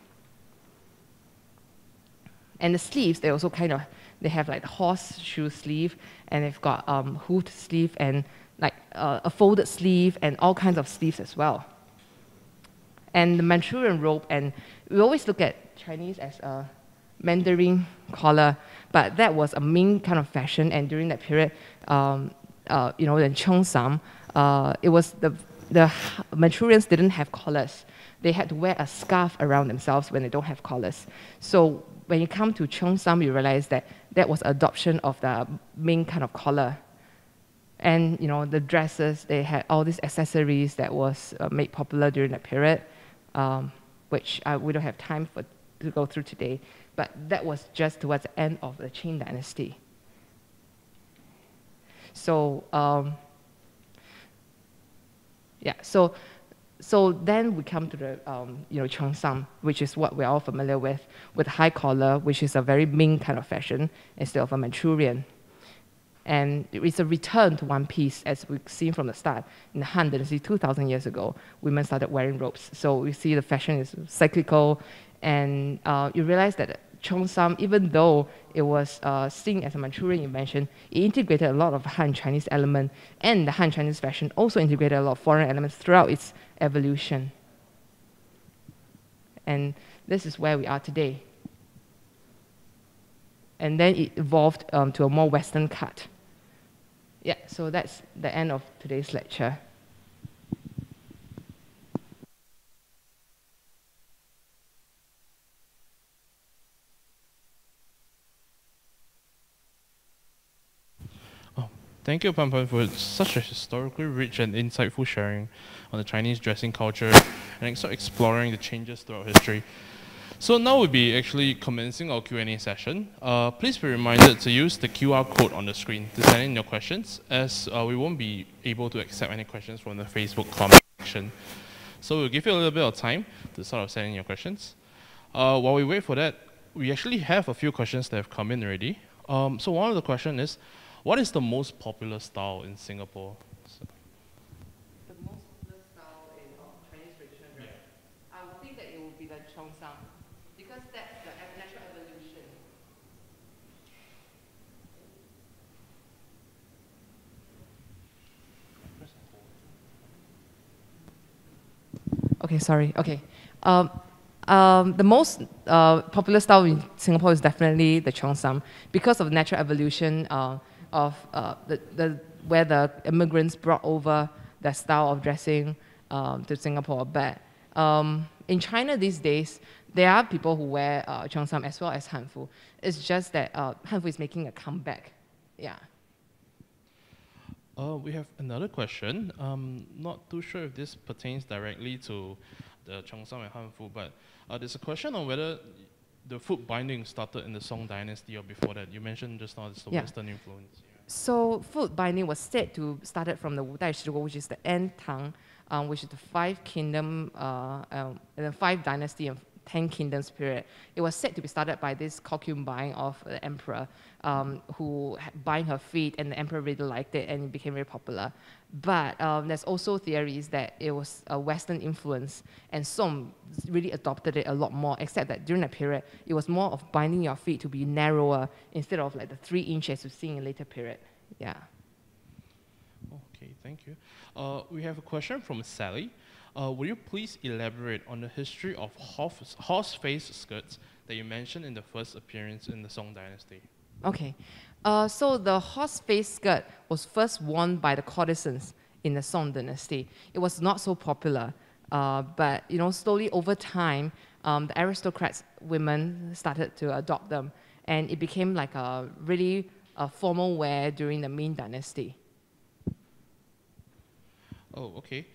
And the sleeves, they also kind of, they have like the horseshoe sleeve, and they've got um, hood sleeve and like uh, a folded sleeve and all kinds of sleeves as well. And the Manchurian robe, and we always look at Chinese as a Mandarin collar, but that was a Ming kind of fashion, and during that period, um, uh, you know, in Cheongsam, uh, it was the, the Manchurians didn't have collars. They had to wear a scarf around themselves when they don't have collars. So when you come to Cheongsam, you realize that that was adoption of the Ming kind of collar. And you know the dresses, they had all these accessories that was uh, made popular during that period, um, which we don't have time for to go through today. But that was just towards the end of the Qing dynasty. So um, yeah, so so then we come to the um, you know cheongsam, which is what we're all familiar with, with high collar, which is a very Ming kind of fashion instead of a Manchurian. And it's a return to one piece, as we've seen from the start. In the Han Dynasty, 2,000 years ago, women started wearing robes. So we see the fashion is cyclical, and uh, you realize that Cheongsam, even though it was uh, seen as a Manchurian invention, it integrated a lot of Han Chinese element, and the Han Chinese fashion also integrated a lot of foreign elements throughout its evolution. And this is where we are today. And then it evolved um, to a more Western cut. Yeah, so that's the end of today's lecture. Thank you, Pan Pan, for such a historically rich and insightful sharing on the Chinese dressing culture and also exploring the changes throughout history. So now we'll be actually commencing our Q&A session. Uh, please be reminded to use the QR code on the screen to send in your questions, as uh, we won't be able to accept any questions from the Facebook comment section. So we'll give you a little bit of time to sort of send in your questions. Uh, while we wait for that, we actually have a few questions that have come in already. Um, so one of the questions is, what is the most popular style in Singapore? So. The most popular style in uh, Chinese tradition, right? Yeah. I would think that it would be the Cheongsam, because that's the natural evolution. Okay, sorry. Okay. Um, um, the most uh, popular style in Singapore is definitely the Cheongsam because of natural evolution. Uh, of uh, the, the, where the immigrants brought over their style of dressing um, to Singapore. But um, in China these days, there are people who wear uh, cheongsam as well as hanfu. It's just that uh, hanfu is making a comeback. Yeah. Uh, we have another question. Um, not too sure if this pertains directly to the cheongsam and hanfu, but uh, there's a question on whether the foot binding started in the Song dynasty or before that? You mentioned just now it's the yeah. Western influence. Yeah. So foot binding was said to started from the Wu Dai Shi which is the end Tang, um, which is the five kingdom, uh, um, the five dynasty and ten kingdoms period. It was said to be started by this concubine of the emperor um, who bind her feet, and the emperor really liked it, and it became very popular. But um, there's also theories that it was a Western influence, and some really adopted it a lot more. Except that during that period, it was more of binding your feet to be narrower instead of like the three inches we've seen in later period. Yeah. Okay, thank you. Uh, we have a question from Sally. Uh, will you please elaborate on the history of horse, horse face skirts that you mentioned in the first appearance in the Song Dynasty? Okay. Uh, so the horse face skirt was first worn by the courtesans in the Song dynasty. It was not so popular, uh, but you know, slowly over time, um, the aristocrats women started to adopt them, and it became like a really formal wear during the Ming dynasty. Oh, okay.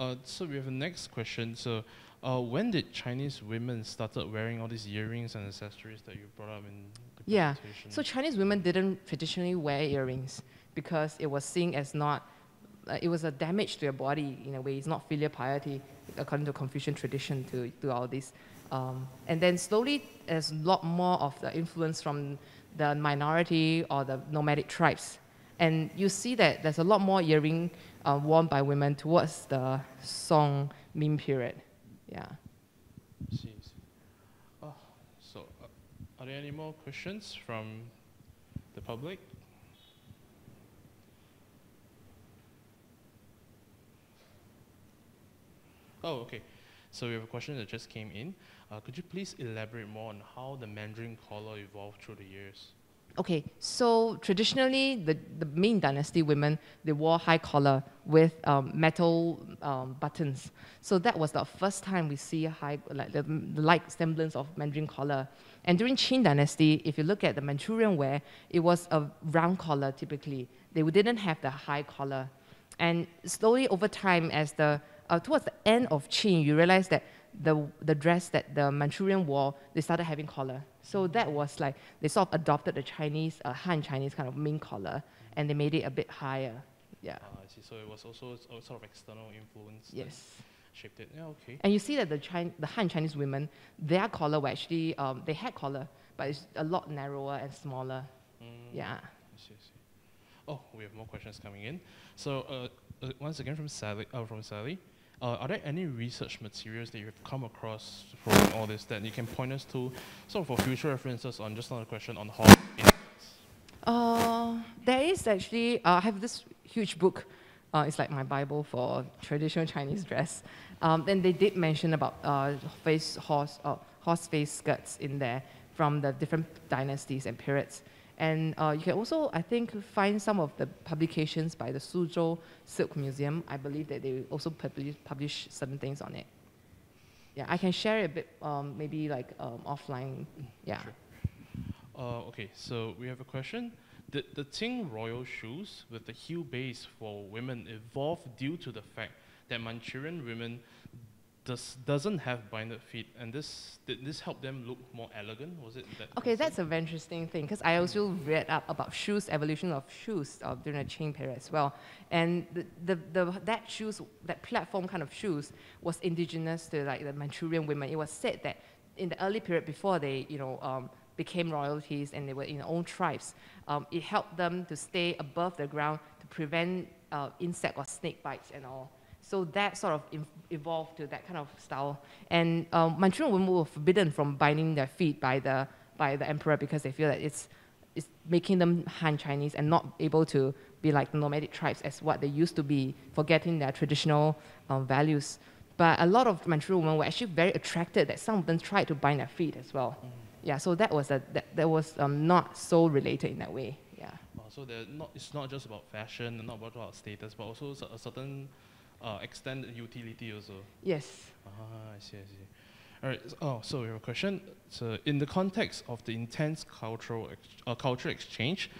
Uh, so we have a next question. So, uh, when did Chinese women started wearing all these earrings and accessories that you brought up in the yeah. So Chinese women didn't traditionally wear earrings because it was seen as not, uh, it was a damage to your body in a way. It's not filial piety according to Confucian tradition to do all this. Um, and then slowly, there's a lot more of the influence from the minority or the nomadic tribes. And you see that there's a lot more earring uh, worn by women towards the Song Ming period. Yeah. See. Oh, so uh, are there any more questions from the public? Oh, okay. So we have a question that just came in. Uh, could you please elaborate more on how the Mandarin collar evolved through the years? Okay, so traditionally, the, the Ming Dynasty women, they wore high collar with um, metal um, buttons. So that was the first time we see a high, like the, the like semblance of Mandarin collar. And during Qing Dynasty, if you look at the Manchurian wear, it was a round collar typically. They didn't have the high collar. And slowly over time, as the uh, towards the end of Qing, you realize that the, the dress that the Manchurian wore, they started having collar. So that was like, they sort of adopted the Chinese, uh, Han Chinese kind of Ming collar, and they made it a bit higher. Yeah. Ah, I see. So it was also sort of external influence Yes. shaped it. Yeah, okay. And you see that the, Chin- the Han Chinese women, their collar were actually, um, they had collar, but it's a lot narrower and smaller. Mm, Yeah. I see, I see. Oh, we have more questions coming in. So uh, uh, once again from Sally, uh, from Sally, uh, are there any research materials that you've come across from all this that you can point us to, sort of for future references on just another question on how? Uh, there is actually, uh, I have this huge book. Uh, it's like my Bible for traditional Chinese dress. Um, then they did mention about uh, face horse, uh, horse face skirts in there from the different dynasties and periods. And uh, you can also, I think, find some of the publications by the Suzhou Silk Museum. I believe that they also publish, publish certain things on it. Yeah, I can share it a bit, um, maybe like um, offline. Yeah. Sure. Uh, okay, so we have a question. Did the Qing royal shoes with the heel base for women evolve due to the fact that Manchurian women does, doesn't have binded feet, and this did this help them look more elegant? Was it that? Okay, that's a very interesting thing because I also read up about shoes, evolution of shoes uh, during the Qing period as well. And the, the, the, that shoes, that platform kind of shoes was indigenous to like the Manchurian women. It was said that in the early period before they, you know, um, became royalties and they were in their own tribes, um, it helped them to stay above the ground to prevent uh, insect or snake bites and all. So that sort of evolved to that kind of style. And um, Manchurian women were forbidden from binding their feet by the, by the emperor because they feel that it's, it's making them Han Chinese and not able to be like the nomadic tribes as what they used to be, forgetting their traditional um, values. But a lot of Manchurian women were actually very attracted that some of them tried to bind their feet as well. Yeah, so that was, a, that, that was um, not so related in that way. Yeah. Uh, so not, it's not just about fashion and not about status, but also a certain uh, extent utility also. Yes. Ah, I see, I see. All right. Oh, so we have a question. So, in the context of the intense cultural ex- uh, cultural exchange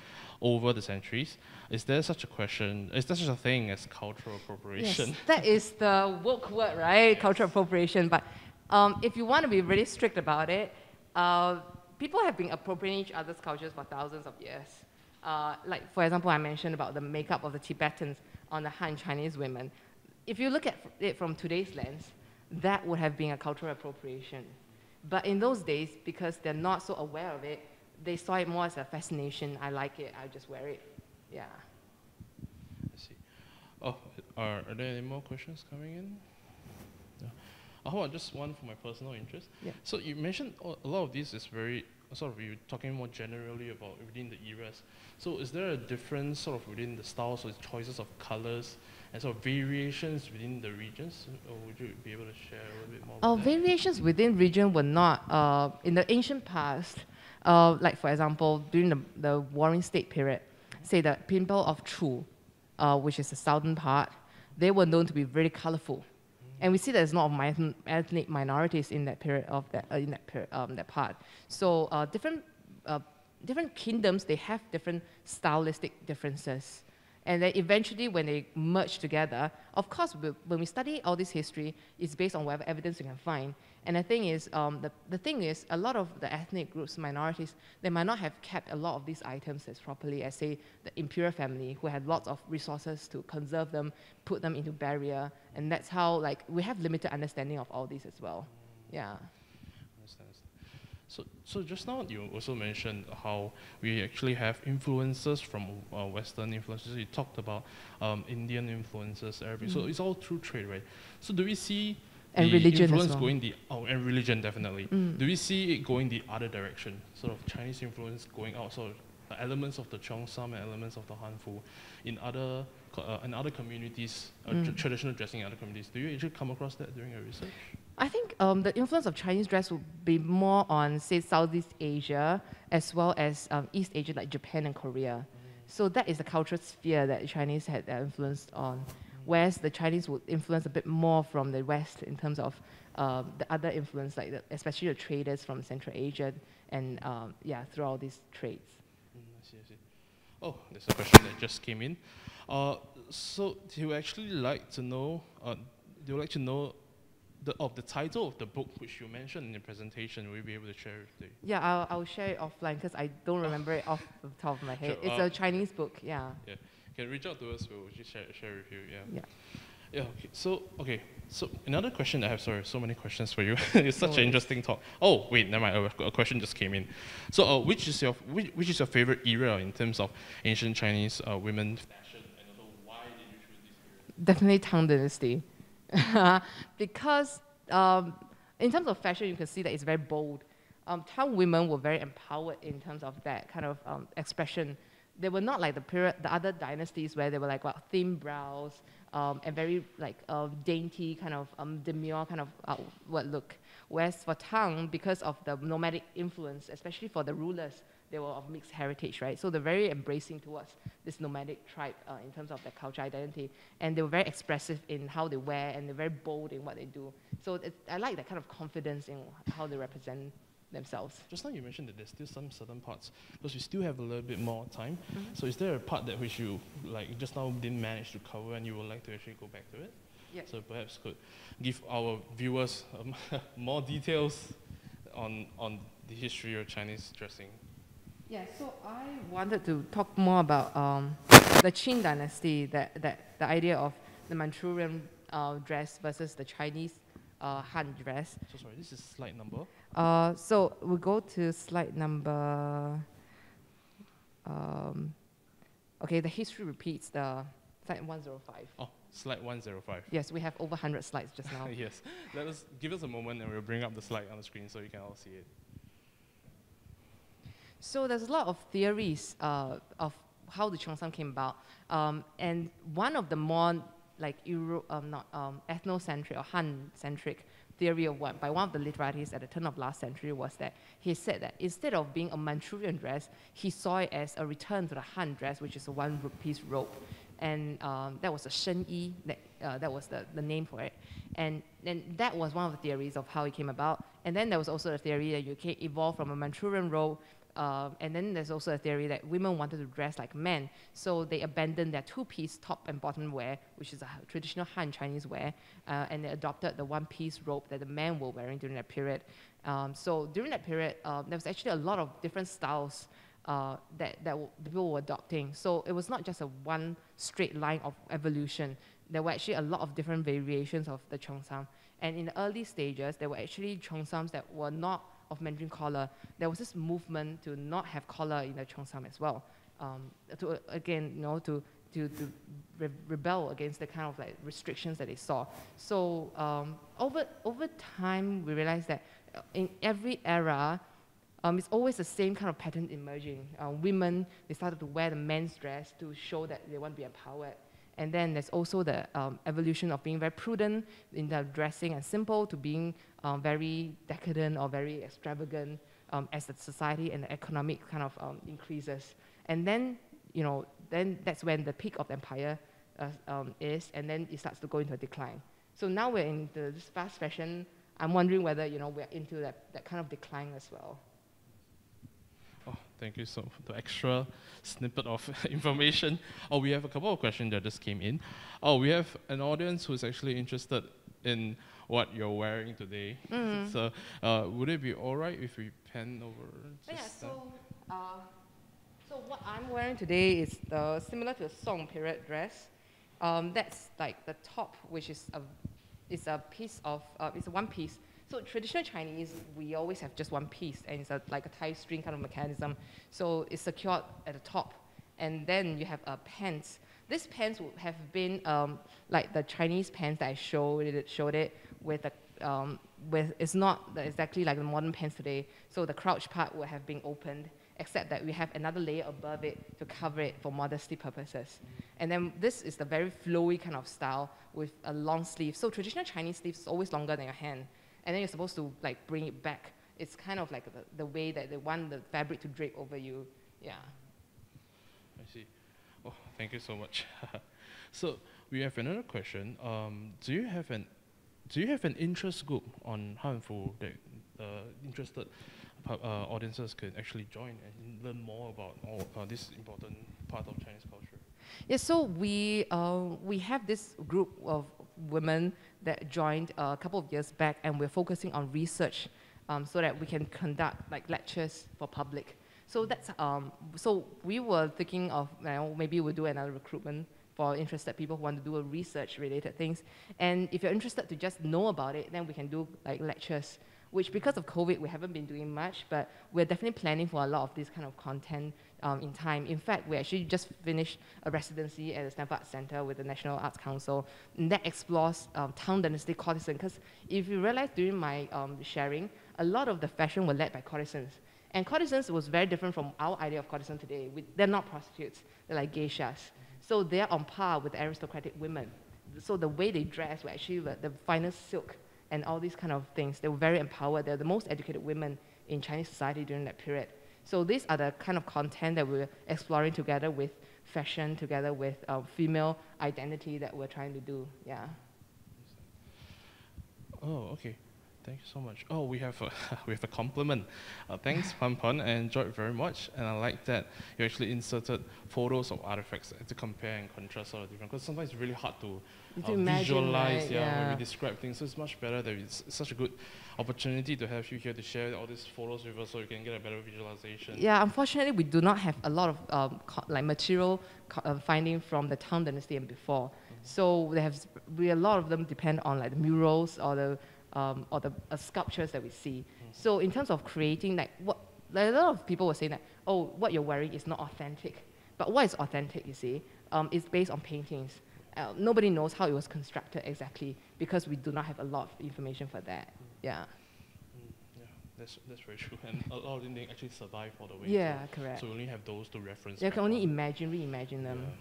over the centuries, is there such a question? Is there such a thing as cultural appropriation? Yes, that is the woke word, right? Cultural appropriation. But um, if you want to be really strict about it, uh, people have been appropriating each other's cultures for thousands of years. Uh, like, for example, I mentioned about the makeup of the Tibetans on the Han Chinese women. If you look at it from today's lens, that would have been a cultural appropriation. But in those days, because they're not so aware of it, they saw it more as a fascination. I like it, I just wear it. Yeah. I see. Oh, are, are there any more questions coming in? No. About just one for my personal interest? Yeah. So you mentioned a lot of this is very sort of you talking more generally about within the eras. So is there a difference sort of within the styles or choices of colors and of variations within the regions? Or would you be able to share a little bit more? Uh, variations within region were not, uh, in the ancient past, uh, like for example, during the, the Warring State period, say the people of Chu, uh, which is the southern part, they were known to be very colorful. And we see there's a lot of ethnic minorities in that period of that, uh, in that, period, um, that part. So uh, different, uh, different kingdoms, they have different stylistic differences. And then eventually, when they merge together, of course, we- when we study all this history, it's based on whatever evidence we can find. And the thing is, um, the, the thing is, a lot of the ethnic groups, minorities, they might not have kept a lot of these items as properly as, say, the imperial family, who had lots of resources to conserve them, put them into barrier, and that's how, like, we have limited understanding of all this as well. Yeah. So, so just now you also mentioned how we actually have influences from uh, Western influences. You talked about um, Indian influences, Arabic. So Mm. it's all through trade, right? So do we see And the religion influence well. going the oh, and religion definitely. Mm. Do we see it going the other direction? Sort of Chinese influence going out, So the elements of the Cheongsam and elements of the Hanfu in other uh, in other communities, uh, Mm. traditional dressing in other communities. Do you actually come across that during your research? I think um, the influence of Chinese dress would be more on, say, Southeast Asia as well as um, East Asia, like Japan and Korea. So that is the cultural sphere that Chinese had their influence on. Whereas the Chinese would influence a bit more from the West in terms of um, the other influence, like the, especially the traders from Central Asia and um, yeah, through all these trades. Mm, I see, I see. Oh, there's a question that just came in. Uh, so do you actually like to know? Uh, do you like to know the of the title of the book which you mentioned in your presentation? Will you be able to share with the Yeah, I'll, I'll share it offline because I don't remember it off the top of my head. Sure, it's uh, a Chinese book, yeah. You can reach out to us. We'll just share, share with you. Yeah. Yeah. Yeah. Okay. So okay. So another question I have. Sorry, so many questions for you. [laughs] it's such No an interesting talk. Oh wait, never mind. A, question just came in. So uh, which is your which, which is your favorite era in terms of ancient Chinese uh, women fashion, and also why did you choose this period? Definitely Tang Dynasty. [laughs] because um, in terms of fashion, you can see that it's very bold. Um, Tang women were very empowered in terms of that kind of um, expression. They were not like the period, the other dynasties where they were like what, thin brows um, and very like uh, dainty kind of um, demure kind of look. Whereas for Tang, because of the nomadic influence, especially for the rulers, they were of mixed heritage, right? So they're very embracing towards this nomadic tribe uh, in terms of their culture identity, and they were very expressive in how they wear, and they're very bold in what they do. So it, I like that kind of confidence in how they represent themselves. Just now you mentioned that there's still some certain parts because we still have a little bit more time. Mm-hmm. So is there a part that which you like just now didn't manage to cover and you would like to actually go back to it? Yes. So perhaps could give our viewers um, [laughs] more details on on the history of Chinese dressing. Yeah, so I wanted to talk more about um, the Qing dynasty, that, that the idea of the Manchurian uh, dress versus the Chinese uh, Han dress. So sorry, this is slide number. Uh, so we'll go to slide number. Um, okay, the history repeats the slide 105. Oh, slide 105. Yes, we have over 100 slides just [laughs] now. yes. Let us give us a moment and we'll bring up the slide on the screen so you can all see it. So there's a lot of theories uh, of how the Cheongsam came about, um, and one of the more like Euro, um, not um, ethnocentric or Han-centric theory of what by one of the literaries at the turn of last century was that he said that instead of being a Manchurian dress, he saw it as a return to the Han dress, which is a one-piece robe, and um, that was a shen yi. That uh, that was the, the name for it, and then that was one of the theories of how it came about. And then there was also a theory that you can evolve from a Manchurian robe um, and then there's also a theory that women wanted to dress like men, so they abandoned their two-piece top and bottom wear, which is a traditional Han Chinese wear, uh, and they adopted the one-piece robe that the men were wearing during that period. Um, so during that period, uh, there was actually a lot of different styles uh, that, that people were adopting. So it was not just a one straight line of evolution. There were actually a lot of different variations of the cheongsam. And in the early stages, there were actually cheongsams that were not of Mandarin collar. There was this movement to not have collar in the cheongsam as well. Um, to uh, again, you know, to to, to re- rebel against the kind of like restrictions that they saw. So um, over over time, we realized that uh, in every era, um, it's always the same kind of pattern emerging. Uh, women, they started to wear the men's dress to show that they want to be empowered. And then there's also the um, evolution of being very prudent in the dressing and simple to being um, very decadent or very extravagant um, as the society and the economic kind of um, increases. And then, you know, then that's when the peak of the empire uh, um, is, and then it starts to go into a decline. So now we're in this fast fashion. I'm wondering whether, you know, we're into that, that kind of decline as well. Thank you so for the extra snippet of [laughs] information. Oh, we have a couple of questions that just came in. Oh, we have an audience who's actually interested in what you're wearing today. Mm. So, uh, would it be all right if we pan over? Oh, yeah, so, uh, so what I'm wearing today is the, similar to a Song period dress. Um, that's like the top, which is a, is a piece of, uh, it's a one piece. So traditional Chinese, we always have just one piece, and it's a, like a tie string kind of mechanism. So it's secured at the top, and then you have a pants. This pants would have been um, like the Chinese pants that I showed it, showed it with a um, with it's not exactly like the modern pants today. So the crouch part would have been opened, except that we have another layer above it to cover it for modesty purposes. And then this is the very flowy kind of style with a long sleeve. So traditional Chinese sleeves is always longer than your hand, and then you're supposed to like bring it back. It's kind of like the, the way that they want the fabric to drape over you. Yeah. I see. Oh, thank you so much. [laughs] so we have another question. Um, do you have an do you have an interest group on Hanfu that uh, interested uh, audiences could actually join and learn more about all, uh, this important part of Chinese culture? Yeah, so we, uh, we have this group of women that joined a couple of years back, and we're focusing on research um, so that we can conduct like lectures for public. So that's um, so we were thinking of you know, maybe we'll do another recruitment for interested people who want to do a research related things. And if you're interested to just know about it, then we can do like lectures which because of COVID, we haven't been doing much, but we're definitely planning for a lot of this kind of content um, in time. In fact, we actually just finished a residency at the Stamford Arts Center with the National Arts Council, and that explores um, Tang dynasty courtesan. Because if you realize during my um, sharing, a lot of the fashion were led by courtesans. And courtesans was very different from our idea of courtesan today. We, they're not prostitutes, they're like geishas. So they're on par with aristocratic women. So the way they dress were actually the finest silk and all these kind of things. They were very empowered. They're the most educated women in Chinese society during that period. So these are the kind of content that we're exploring together with fashion, together with uh, female identity that we're trying to do. Yeah. Oh, okay. Thank you so much. Oh, we have a, [laughs] we have a compliment. Uh, thanks, Pan Pan. I enjoyed it very much, and I like that you actually inserted photos of artifacts to compare and contrast all the different. Because sometimes it's really hard to, uh, to imagine, visualize, right? yeah, when we describe things. So it's much better that it's such a good opportunity to have you here to share all these photos with us, so you can get a better visualization. Yeah, unfortunately, we do not have a lot of um, like material uh, finding from the Tang Dynasty and before. So they have we, a lot of them depend on like the murals or the um, or the uh, sculptures that we see. So in terms of creating like what like, a lot of people were saying that oh what you're wearing is not authentic, but what is authentic? You see, um, is based on paintings. Uh, nobody knows how it was constructed exactly because we do not have a lot of information for that. Yeah. Mm, yeah, that's that's very true. And a lot of them didn't actually survive all the way. Yeah, so, correct. So we only have those to reference. You can only on. imagine, reimagine them. Yeah.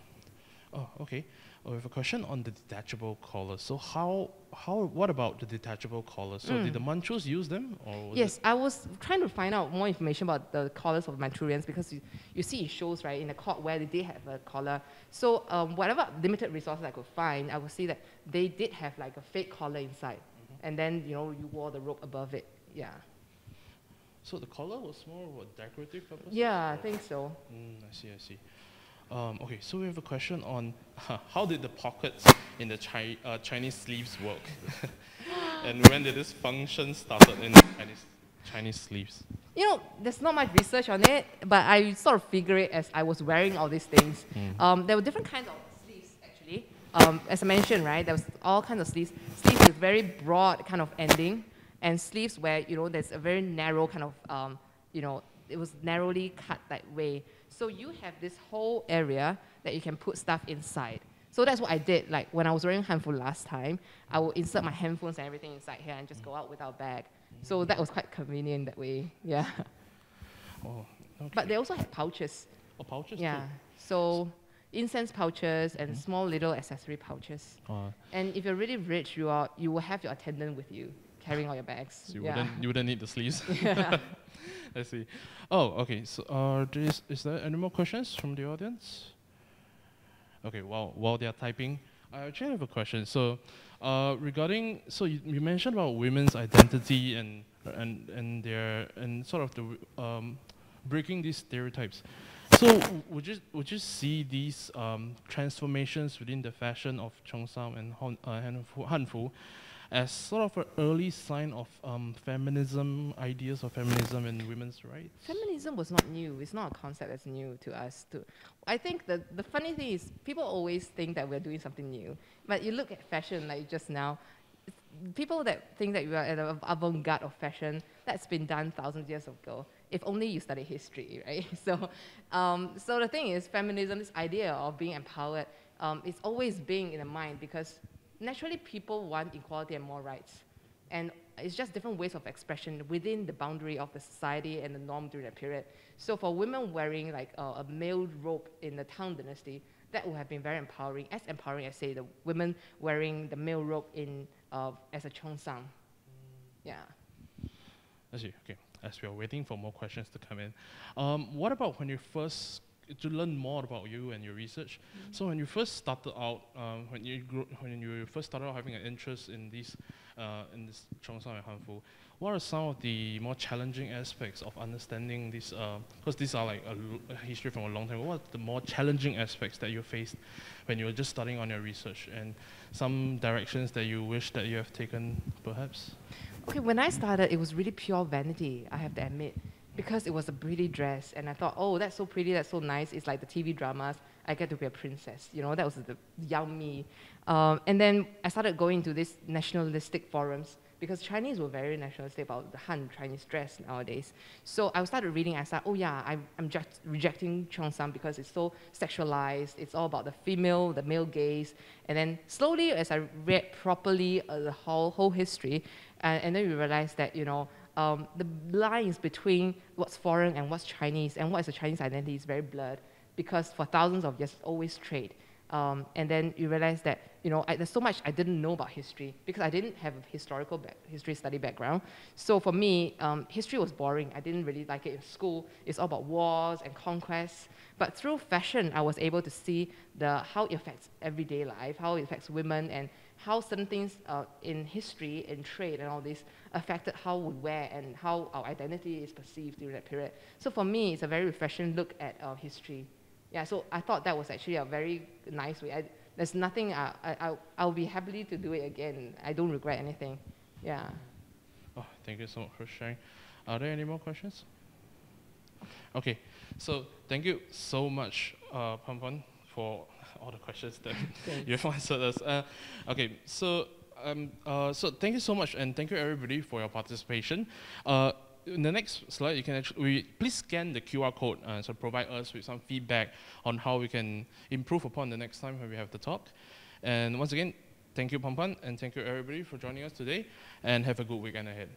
Oh, okay. Oh, we have a question on the detachable collars. So how how what about the detachable collars? So did the Manchus use them or Mm. Yes, I was trying to find out more information about the collars of Manchurians because you, you see it shows right in the court where they did have a collar. So um, whatever limited resources I could find, I would see that they did have like a fake collar inside, and then you know you wore the rope above it. Yeah. so the collar was more of a decorative purpose? Yeah, I think so. Mm, I see, I see. Um, okay, so we have a question on [laughs] how did the pockets in the Chi- uh, Chinese sleeves work, [laughs] and when did this function started in Chinese Chinese sleeves? You know, there's not much research on it, but I sort of figure it as I was wearing all these things. Um, there were different kinds of. Um, as I mentioned, right, there was all kinds of sleeves. Sleeves with very broad kind of ending, and sleeves where, you know, there's a very narrow kind of, um, you know, it was narrowly cut that way. So you have this whole area that you can put stuff inside. So that's what I did. Like when I was wearing Hanfu last time, I would insert my handphones and everything inside here and just go out without bag. So that was quite convenient that way. [laughs] Yeah. Oh, okay. But they also have pouches. oh, pouches Yeah. So incense pouches and small little accessory pouches. Uh, And if you're really rich, you are you will have your attendant with you carrying all your bags. so you yeah. wouldn't you wouldn't need the sleeves. [laughs] [laughs] I see. Oh, okay. So, uh, there is, is there any more questions from the audience? Okay, while while they are typing, I actually have a question. So, uh, regarding so you, you mentioned about women's identity and and and their and sort of the um, breaking these stereotypes. So, would you would you see these um, transformations within the fashion of Cheongsam and Hon, uh, Hanfu, as sort of an early sign of um, feminism, ideas of feminism and women's rights? Feminism was not new. It's not a concept that's new to us. I think the, the funny thing is people always think that we're doing something new. But you look at fashion like just now, people that think that we are at the avant-garde of fashion, that's been done thousands of years ago. If only you study history, [laughs] right? So, um, so the thing is, feminism, this idea of being empowered, um, is always being in the mind because naturally people want equality and more rights. And it's just different ways of expression within the boundary of the society and the norm during that period. So for women wearing like uh, a male robe in the Tang dynasty, that would have been very empowering, as empowering as say the women wearing the male robe in uh, as a cheongsam. Yeah. I see. Okay. As we are waiting for more questions to come in, um, what about when you first to learn more about you and your research. Mm-hmm. So when you first started out, um, when you grew, when you first started out having an interest in these, uh, in this Cheongsam and Hanfu, what are some of the more challenging aspects of understanding this? Because uh, these are like a, a, history from a long time. What are the more challenging aspects that you faced when you were just starting on your research, and some directions that you wish that you have taken, perhaps? Okay, when I started, it was really pure vanity. I have to admit because it was a pretty dress, and I thought, oh, that's so pretty, that's so nice. It's like the TV dramas. I get to be a princess. You know, that was the young me. Um, and then I started going to these nationalistic forums because Chinese were very nationalistic about the Han Chinese dress nowadays. So I started reading. I said, oh yeah, I, am just rejecting Cheongsam because it's so sexualized. It's all about the female, the male gaze. And then slowly, as I read properly uh, the whole whole history, uh, and then we realized that you know um, the lines between what's foreign and what's Chinese and what is a Chinese identity is very blurred because for thousands of years, always trade. Um, and then you realize that you know I, there's so much I didn't know about history because I didn't have a historical back, history study background. So for me, um, history was boring. I didn't really like it in school. It's all about wars and conquests. But through fashion, I was able to see the how it affects everyday life, how it affects women, and how certain things uh, in history, and trade, and all this affected how we wear and how our identity is perceived during that period. So for me, it's a very refreshing look at uh, history yeah, so I thought that was actually a very nice way. I, there's nothing, I, I, I'll be happy to do it again. I don't regret anything. Yeah. Oh, thank you so much for sharing. Are there any more questions? Okay, so thank you so much, uh, Pan for all the questions that [laughs] [laughs] you've answered us. Uh, okay, so um, uh, so thank you so much, and thank you everybody for your participation. Uh, in the next slide, you can actually we, please scan the QR code uh, so provide us with some feedback on how we can improve upon the next time when we have the talk. And once again, thank you, Pan Pan, and thank you everybody for joining us today, and have a good weekend ahead.